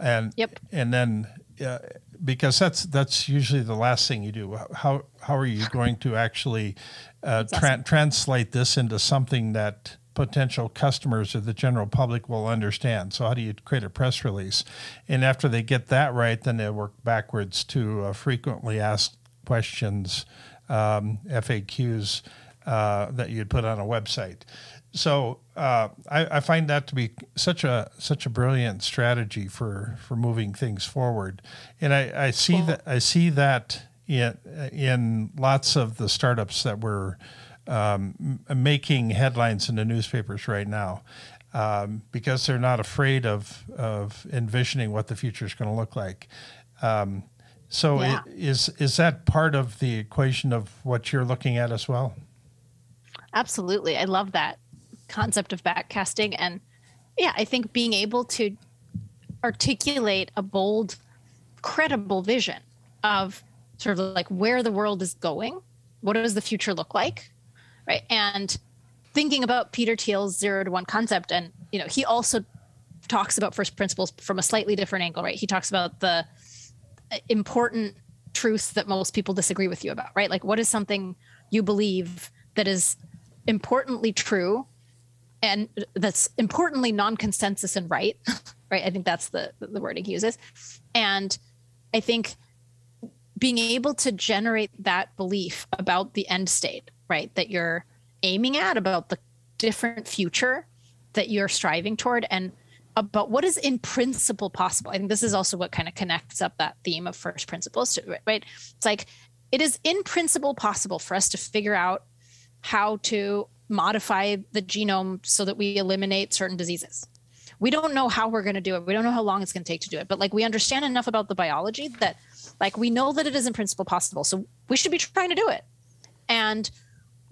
and yep. and then uh, because that's that's usually the last thing you do. How how are you going to actually uh, tra- translate this into something that potential customers or the general public will understand. So, how do you create a press release? And after they get that right, then they work backwards to uh, frequently asked questions, um, FAQs uh, that you'd put on a website. So uh, I, I, find that to be such a such a brilliant strategy for for moving things forward, and I, I see that I see that in in lots of the startups that were um, making headlines in the newspapers right now um, because they're not afraid of, of envisioning what the future is going to look like. Um, so yeah. it, is is that part of the equation of what you're looking at as well? Absolutely, I love that concept of backcasting, and yeah, I think being able to articulate a bold, credible vision of sort of like where the world is going, what does the future look like, right. And thinking about peter thiel's zero to one concept and you know he also talks about first principles from a slightly different angle right? He talks about the important truths that most people disagree with you about right? Like what is something you believe that is importantly true and that's importantly non-consensus and right? [LAUGHS] Right? I think that's the the wording he uses. And i think being able to generate that belief about the end state right that you're aiming at about the different future that you're striving toward and about what is in principle possible. I think this is also what kind of connects up that theme of first principles to right? It's like it is in principle possible for us to figure out how to modify the genome so that we eliminate certain diseases. We don't know how we're going to do it. We don't know how long it's going to take to do it but like we understand enough about the biology that like we know that it is in principle possible so we should be trying to do it. And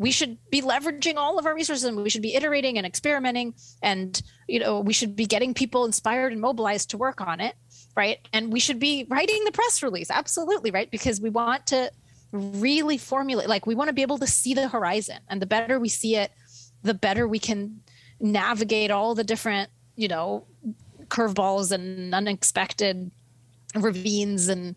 we should be leveraging all of our resources and we should be iterating and experimenting and you know we should be getting people inspired and mobilized to work on it right? And we should be writing the press release absolutely right? Because we want to really formulate like we want to be able to see the horizon. And the better we see it the better we can navigate all the different you know curveballs and unexpected ravines and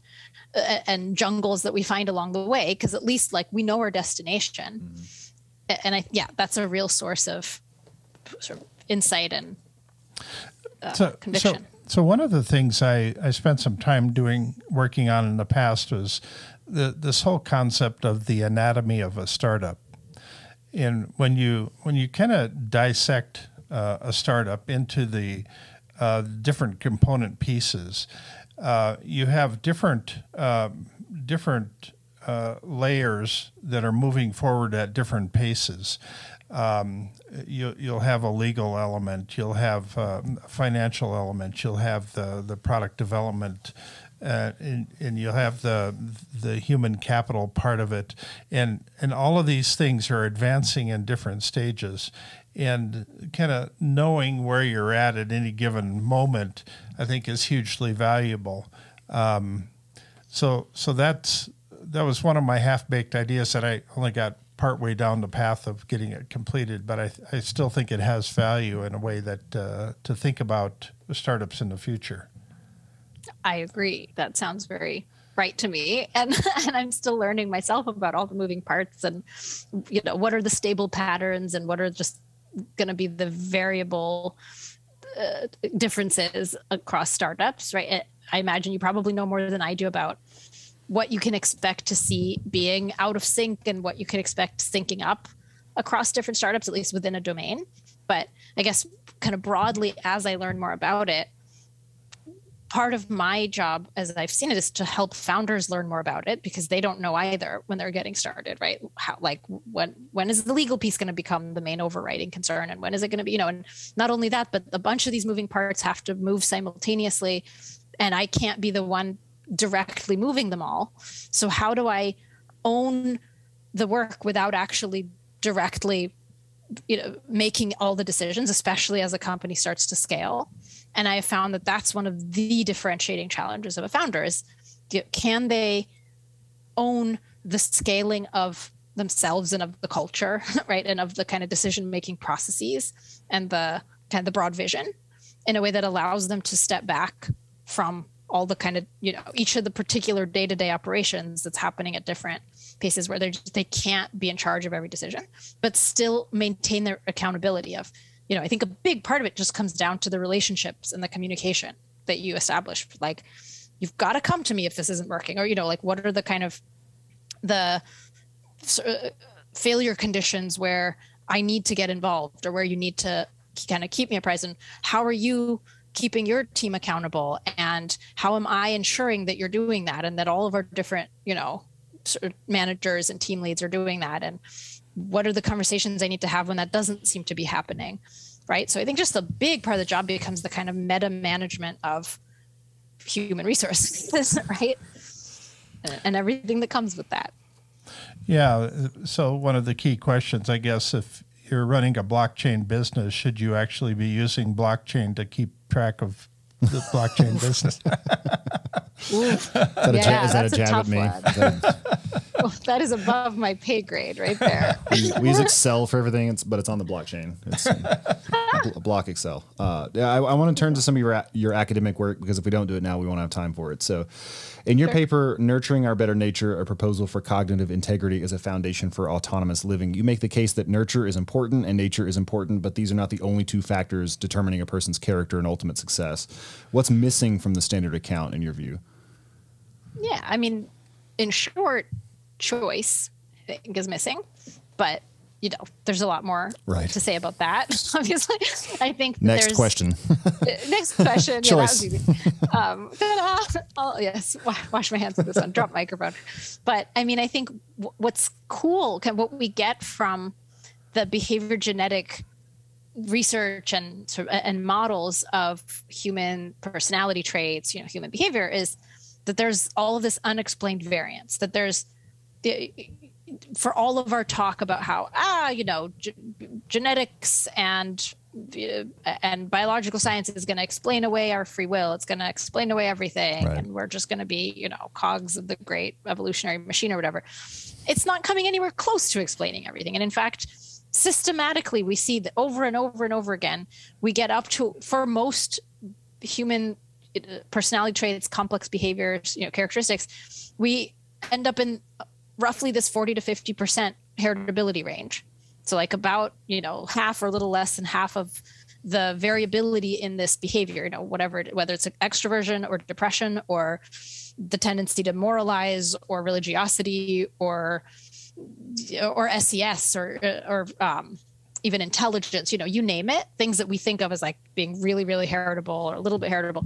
and jungles that we find along the way because at least like we know our destination. Mm-hmm. and i yeah that's a real source of sort of insight and uh, so, conviction. so, so one of the things I, I spent some time doing working on in the past was the, this whole concept of the anatomy of a startup. And when you when you kind of dissect uh, a startup into the uh, different component pieces, uh, you have different um, different uh, layers that are moving forward at different paces. Um, you, you'll have a legal element, you'll have uh, a financial element, you'll have the, the product development, uh, and, and, you'll have the the human capital part of it, and and all of these things are advancing in different stages, and kind of knowing where you're at at any given moment, I think is hugely valuable. Um, so so that's that was one of my half baked ideas that I only got partway down the path of getting it completed, but I, I still think it has value in a way that uh, to think about startups in the future. I agree. That sounds very right to me [LAUGHS] and and I'm still learning myself about all the moving parts and you know what are the stable patterns and what are just going to be the variable uh, differences across startups right I imagine you probably know more than I do about what you can expect to see being out of sync and what you can expect syncing up across different startups, at least within a domain. But I guess, kind of broadly, as I learn more about it, part of my job, as I've seen it, is to help founders learn more about it because they don't know either when they're getting started, right? How, like, when when is the legal piece going to become the main overriding concern, and when is it going to be, you know? And not only that, but a bunch of these moving parts have to move simultaneously, and I can't be the one directly moving them all. So how do I own the work without actually directly you know making all the decisions especially as a company starts to scale and i have found that that's one of the differentiating challenges of a founder is can they own the scaling of themselves and of the culture [LAUGHS] right? And of the kind of decision making processes and the kind of the broad vision in a way that allows them to step back from all the kind of you know each of the particular day-to-day operations that's happening at different paces where they they can't be in charge of every decision but still maintain their accountability of you know i think a big part of it just comes down to the relationships and the communication that you establish like you've got to come to me if this isn't working or you know like what are the kind of the uh, failure conditions where i need to get involved or where you need to kind of keep me apprised and how are you keeping your team accountable and how am i ensuring that you're doing that and that all of our different you know sort of managers and team leads are doing that and what are the conversations i need to have when that doesn't seem to be happening right? So i think just the big part of the job becomes the kind of meta management of human resources [LAUGHS] right? And everything that comes with that. Yeah so one of the key questions i guess if you're running a blockchain business should you actually be using blockchain to keep track of the blockchain [LAUGHS] business. [LAUGHS] is that, yeah, a, is that a jab at me? [LAUGHS] well, that is above my pay grade right there. [LAUGHS] we, we, use Excel for everything, it's, but it's on the blockchain. It's a block Excel. Uh, yeah, I, I want to turn to some of your your academic work because if we don't do it now, we won't have time for it. So, in your sure. paper, Nurturing Our Better Nature, a proposal for cognitive integrity as a foundation for autonomous living, you make the case that nurture is important and nature is important, but these are not the only two factors determining a person's character and ultimate success. What's missing from the standard account in your view? Yeah, I mean, in short, choice I think is missing, but you know, there's a lot more right. to say about that. [LAUGHS] Obviously, I think [LAUGHS] next question. next question. Choice. Yeah, um, [LAUGHS] oh, yes, wash my hands with this one. Drop microphone. But I mean, I think what's cool, what we get from the behavior genetic research and and models of human personality traits, you know, human behavior is that there's all of this unexplained variance. That there's for all of our talk about how ah you know g- genetics and uh, and biological science is going to explain away our free will it's going to explain away everything right. and we're just going to be you know cogs of the great evolutionary machine or whatever it's not coming anywhere close to explaining everything and in fact systematically we see that over and over and over again we get up to for most human personality traits complex behaviors you know characteristics we end up in roughly this 40 to 50% heritability range. So, like about, you know, half or a little less than half of the variability in this behavior, you know, whatever, whether it's extroversion or depression or the tendency to moralize or religiosity or or SES or or um, even intelligence, you know, you name it, things that we think of as like being really, really heritable or a little bit heritable.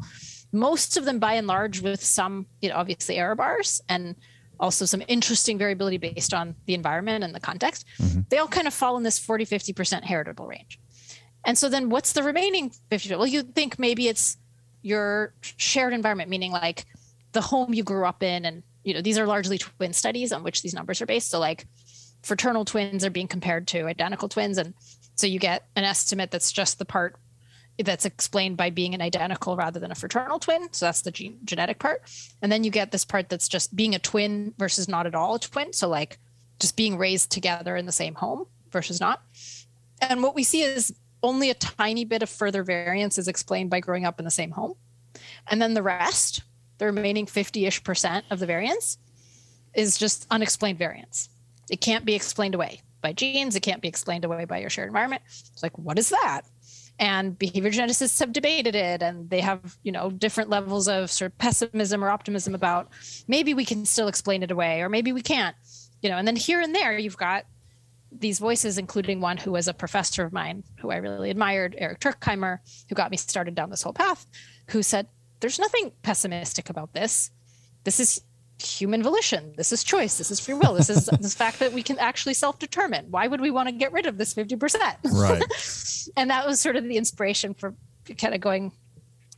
Most of them, by and large, with some, you know, obviously error bars and also some interesting variability based on the environment and the context, mm-hmm. they all kind of fall in this 40, 50% heritable range. And so then what's the remaining 50? Well, you think maybe it's your shared environment, meaning like the home you grew up in. And, you know, these are largely twin studies on which these numbers are based. So like fraternal twins are being compared to identical twins. And so you get an estimate that's just the part that's explained by being an identical rather than a fraternal twin. So that's the gene- genetic part. And then you get this part that's just being a twin versus not at all a twin. So, like just being raised together in the same home versus not. And what we see is only a tiny bit of further variance is explained by growing up in the same home. And then the rest, the remaining 50 ish percent of the variance, is just unexplained variance. It can't be explained away by genes. It can't be explained away by your shared environment. It's like, what is that? And behavior geneticists have debated it, and they have, you know, different levels of sort of pessimism or optimism about maybe we can still explain it away, or maybe we can't, you know. And then here and there, you've got these voices, including one who was a professor of mine who I really admired, Eric Turkheimer, who got me started down this whole path, who said, There's nothing pessimistic about this. This is human volition. This is choice. This is free will. This is the [LAUGHS] fact that we can actually self-determine. Why would we want to get rid of this 50%? Right. [LAUGHS] and that was sort of the inspiration for kind of going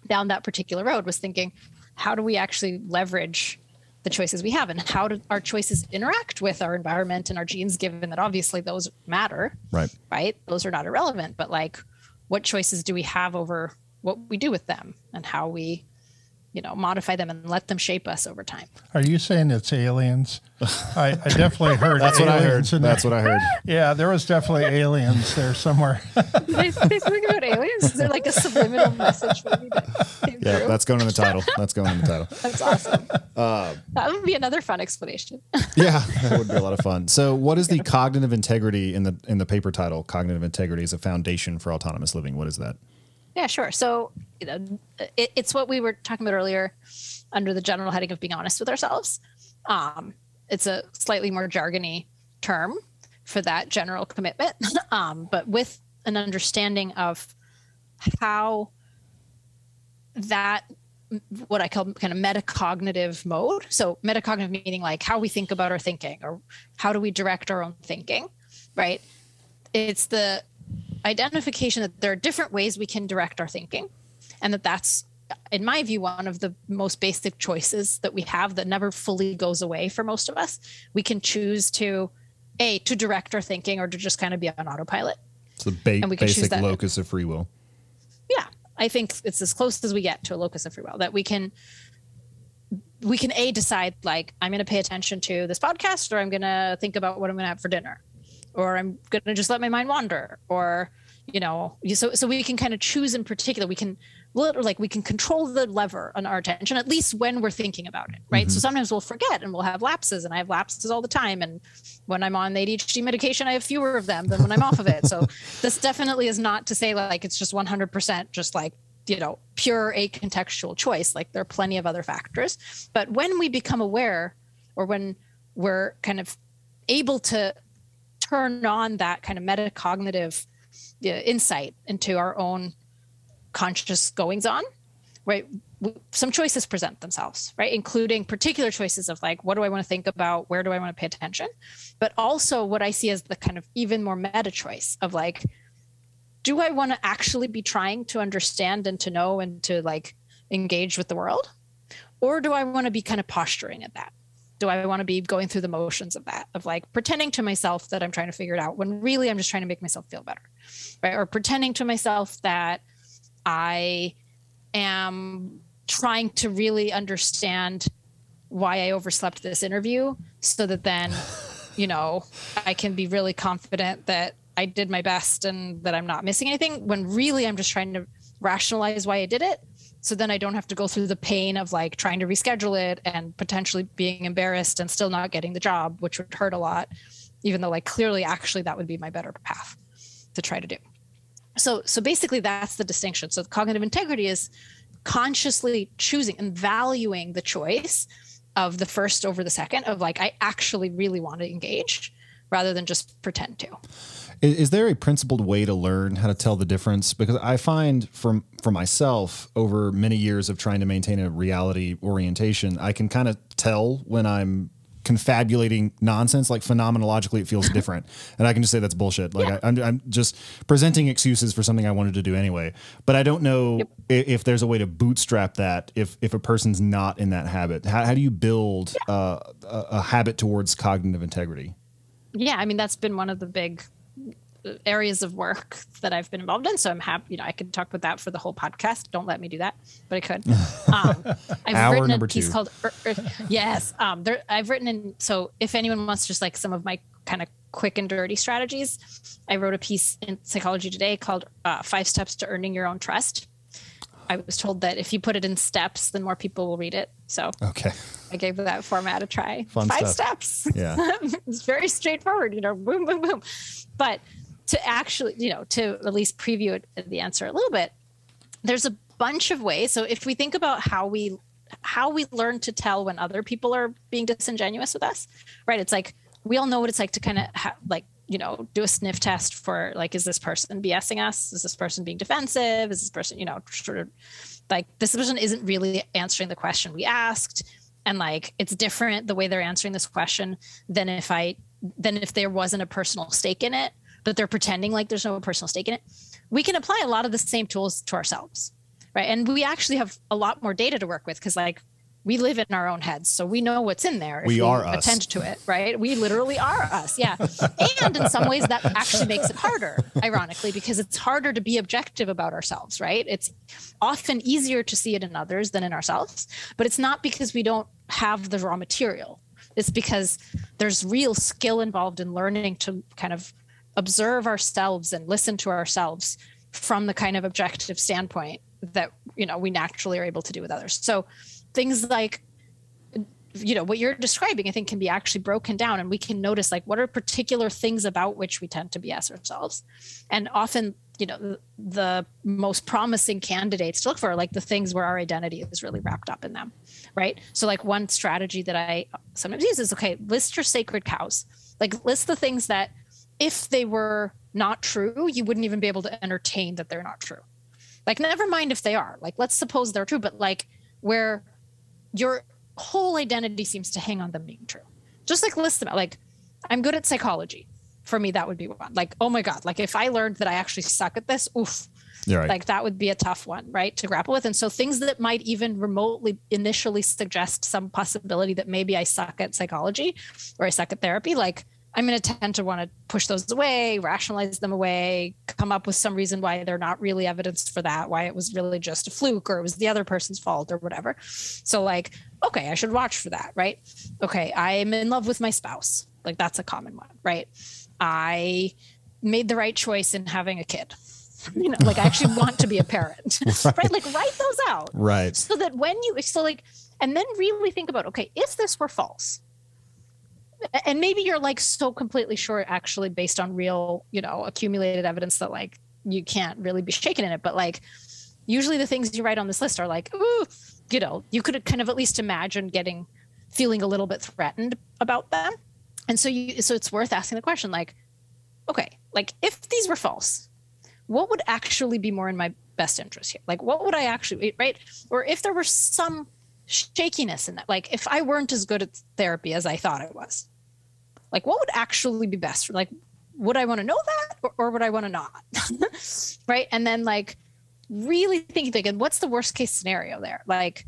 down that particular road was thinking, how do we actually leverage the choices we have and how do our choices interact with our environment and our genes given that obviously those matter. Right. Right? Those are not irrelevant, but like what choices do we have over what we do with them and how we you know modify them and let them shape us over time. Are you saying it's aliens? I, I definitely [LAUGHS] heard that's what i heard. that's what i heard. Yeah there was definitely aliens there somewhere. [LAUGHS] They, they speak about aliens? Is there like a subliminal message that yeah through? that's going in the title. That's going in the title. [LAUGHS] That's awesome. Uh, that would be another fun explanation. Yeah that would be a lot of fun. So what is the cognitive integrity in the in the paper title cognitive integrity is a foundation for autonomous living. What is that yeah, sure. So, you know, it, it's what we were talking about earlier under the general heading of being honest with ourselves. Um, it's a slightly more jargony term for that general commitment, [LAUGHS] um, but with an understanding of how that what I call kind of metacognitive mode. So metacognitive meaning like how we think about our thinking or how do we direct our own thinking, right? It's the identification that there are different ways we can direct our thinking and that that's in my view one of the most basic choices that we have that never fully goes away for most of us. We can choose to a to direct our thinking or to just kind of be on autopilot. It's the ba- basic locus of free will. Yeah. I think it's as close as we get to a locus of free will that we can we can a decide like i'm going to pay attention to this podcast or i'm going to think about what i'm going to have for dinner or I'm going to just let my mind wander or you know so so we can kind of choose in particular. We can literally like we can control the lever on our attention at least when we're thinking about it right? Mm-hmm. so sometimes we'll forget and we'll have lapses and i have lapses all the time and when i'm on adhd medication i have fewer of them than when i'm off of it. So [LAUGHS] this definitely is not to say like it's just 100% just like you know pure a contextual choice like there are plenty of other factors. But when we become aware or when we're kind of able to turn on that kind of metacognitive insight into our own conscious goings on, right? Some choices present themselves, right? Including particular choices of like, what do I want to think about? Where do I want to pay attention? But also what I see as the kind of even more meta choice of like, do I want to actually be trying to understand and to know and to like engage with the world? Or do I want to be kind of posturing at that? Do I want to be going through the motions of that, of like pretending to myself that I'm trying to figure it out when really I'm just trying to make myself feel better, right? Or pretending to myself that I am trying to really understand why I overslept this interview so that then, [LAUGHS] you know, I can be really confident that I did my best and that I'm not missing anything when really I'm just trying to rationalize why I did it so then I don't have to go through the pain of like trying to reschedule it and potentially being embarrassed and still not getting the job, which would hurt a lot, even though like clearly actually that would be my better path to try to do. So so basically that's the distinction. So cognitive integrity is consciously choosing and valuing the choice of the first over the second of like I actually really want to engage rather than just pretend to. Is, is there a principled way to learn how to tell the difference? Because I find from for myself over many years of trying to maintain a reality orientation, I can kind of tell when I'm confabulating nonsense like phenomenologically it feels [LAUGHS] different and i can just say that's bullshit like Yeah. I, I'm, I'm just presenting excuses for something i wanted to do anyway but i don't know Yep. i- if there's a way to bootstrap that if if a person's not in that habit how, how do you build uh, a, a habit towards cognitive integrity yeah i mean that's been one of the big areas of work that i've been involved in. So i'm happy you know i could talk about that for the whole podcast. Don't let me do that but i could. [LAUGHS] Um, i've written a piece two. called er, er, yes um, there, i've written in so if anyone wants just like some of my kind of quick and dirty strategies i wrote a piece in psychology today called uh, five steps to earning your own trust. I was told that if you put it in steps then more people will read it so. Okay I gave that format a try. Fun Five stuff. steps. Yeah. [LAUGHS] it's very straightforward, you know, boom, boom, boom. But to actually, you know, to at least preview it, the answer a little bit, there's a bunch of ways. So if we think about how we how we learn to tell when other people are being disingenuous with us, right? It's like we all know what it's like to kind of ha- like you know do a sniff test for like is this person BSing us? Is this person being defensive? Is this person you know sort of like this person isn't really answering the question we asked and like it's different the way they're answering this question than if i than if there wasn't a personal stake in it but they're pretending like there's no personal stake in it. We can apply a lot of the same tools to ourselves right? And we actually have a lot more data to work with because like we live in our own heads so we know what's in there if We are us. attend to it right? We literally are us yeah. And in some ways that actually makes it harder ironically because it's harder to be objective about ourselves right? It's often easier to see it in others than in ourselves but it's not because we don't have the raw material. It's because there's real skill involved in learning to kind of observe ourselves and listen to ourselves from the kind of objective standpoint that you know we naturally are able to do with others. So things like you know what you're describing i think can be actually broken down and we can notice like what are particular things about which we tend to BS ourselves. And often you know the, most promising candidates to look for like the things where our identity is really wrapped up in them right? So like one strategy that i sometimes use is okay list your sacred cows. Like list the things that if they were not true you wouldn't even be able to entertain that they're not true. Like never mind if they are. Like let's suppose they're true but like where your whole identity seems to hang on them being true. Just like list them out. Like, I'm good at psychology. For me, that would be one. Like, oh my God, like if I learned that I actually suck at this, oof, right like that would be a tough one, right? To grapple with. And so things that might even remotely initially suggest some possibility that maybe I suck at psychology or I suck at therapy, like I'm going to tend to want to push those away, rationalize them away, come up with some reason why they're not really evidence for that, why it was really just a fluke or it was the other person's fault or whatever. So, like, okay, I should watch for that, right? Okay, I'm in love with my spouse. Like, that's a common one, right? I made the right choice in having a kid. [LAUGHS] You know, like I actually want to be a parent, [LAUGHS] right? Like, write those out right so that when you so like and then really think about okay if this were false and maybe you're like so completely sure actually based on real you know accumulated evidence that like you can't really be shaken in it but like usually the things you write on this list are like ooh you know you could kind of at least imagine getting feeling a little bit threatened about them. And so you so it's worth asking the question like okay like if these were false what would actually be more in my best interest here? Like what would i actually right? Or if there were some shakiness in that like if i weren't as good at therapy as i thought i was like what would actually be best like would i want to know that or, or would i want to not? [LAUGHS] Right? And then like really thinking thinking what's the worst case scenario there? Like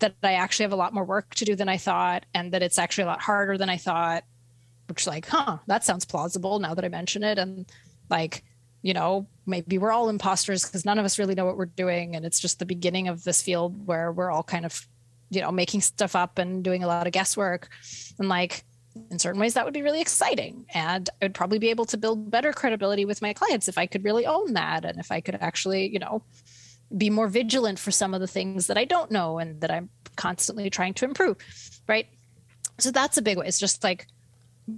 that i actually have a lot more work to do than i thought and that it's actually a lot harder than i thought which like huh that sounds plausible now that i mention it. And like you know maybe we're all imposters because none of us really know what we're doing and it's just the beginning of this field where we're all kind of you know making stuff up and doing a lot of guesswork. And like in certain ways that would be really exciting. And i would probably be able to build better credibility with my clients if i could really own that and if i could actually you know be more vigilant for some of the things that i don't know and that i'm constantly trying to improve right? So that's a big way. It's just like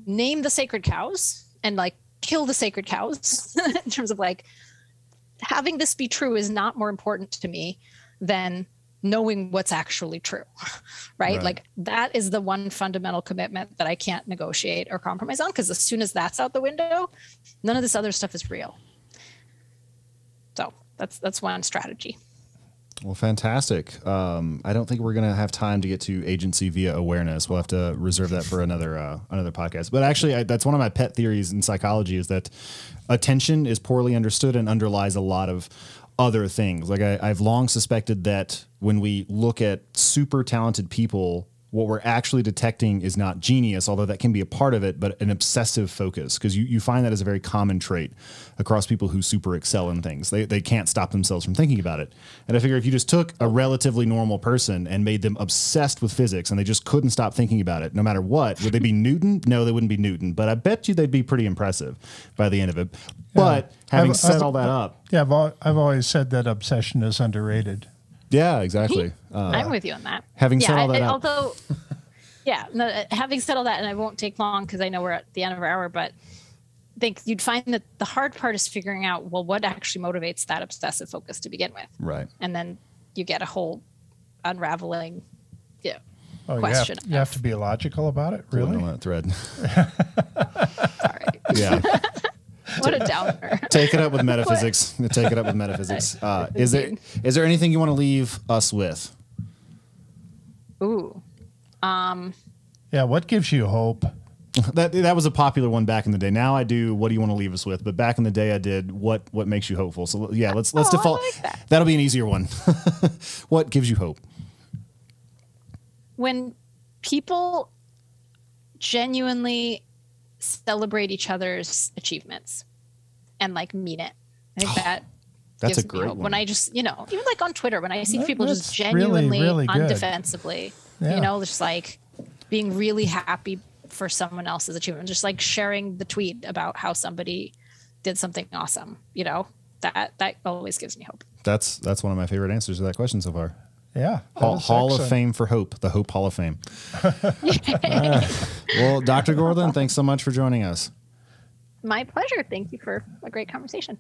name the sacred cows and like kill the sacred cows [LAUGHS] in terms of like having this be true is not more important to me than knowing what's actually true, [LAUGHS] right? Right. Like that is the one fundamental commitment that I can't negotiate or compromise on because as soon as that's out the window, none of this other stuff is real. So that's that's one strategy. Well, fantastic. Um, I don't think we're going to have time to get to agency via awareness. We'll have to reserve that for another uh, another podcast. But actually, I, that's one of my pet theories in psychology is that attention is poorly understood and underlies a lot of other things. Like I, I've long suspected that when we look at super talented people what we're actually detecting is not genius, although that can be a part of it, but an obsessive focus. Because you, you find that as a very common trait across people who super excel in things. They, they can't stop themselves from thinking about it. And I figure if you just took a relatively normal person and made them obsessed with physics and they just couldn't stop thinking about it, no matter what, would they be Newton? No, they wouldn't be Newton. But I bet you they'd be pretty impressive by the end of it. But having I've- set I've- all that up, Yeah, I've, I've always said that obsession is underrated. Yeah, exactly. Uh, I'm with you on that. having yeah, said all that I- I- out- although, [LAUGHS] yeah, no, uh, having said all that, and I won't take long because I know we're at the end of our hour, but I think you'd find that the hard part is figuring out well what actually motivates that obsessive focus to begin with, right. and then you get a whole unraveling. Yeah, Oh, you have, Question you have to be logical about it, Pulling really? on that thread. [LAUGHS] sorry, yeah. [LAUGHS] [LAUGHS] what a downer. take it up with [LAUGHS] metaphysics. Take it up with metaphysics. [LAUGHS] Uh, is there is there anything you want to leave us with? Ooh, Yeah, what gives you hope? That that was a popular one back in the day. Now I do. What do you want to leave us with? But back in the day, I did. What what makes you hopeful? So yeah, let's let's Oh, default. like that. That'll be an easier one. what gives you hope? when people genuinely celebrate each other's achievements and like mean it. I think oh, that That's a great. When I just, you know, even like on Twitter, when I see That- people just that's really, genuinely, really undefensively, Yeah. you know, just like being really happy for someone else's achievement, just like sharing the tweet about how somebody did something awesome, you know, that that always gives me hope. That's that's one of my favorite answers to that question so far. Yeah. Hall, Hall of. Fame for Hope, the Hope Hall of Fame. [LAUGHS] Well, Dr. Gorlin, thanks so much for joining us. My pleasure. Thank you for a great conversation.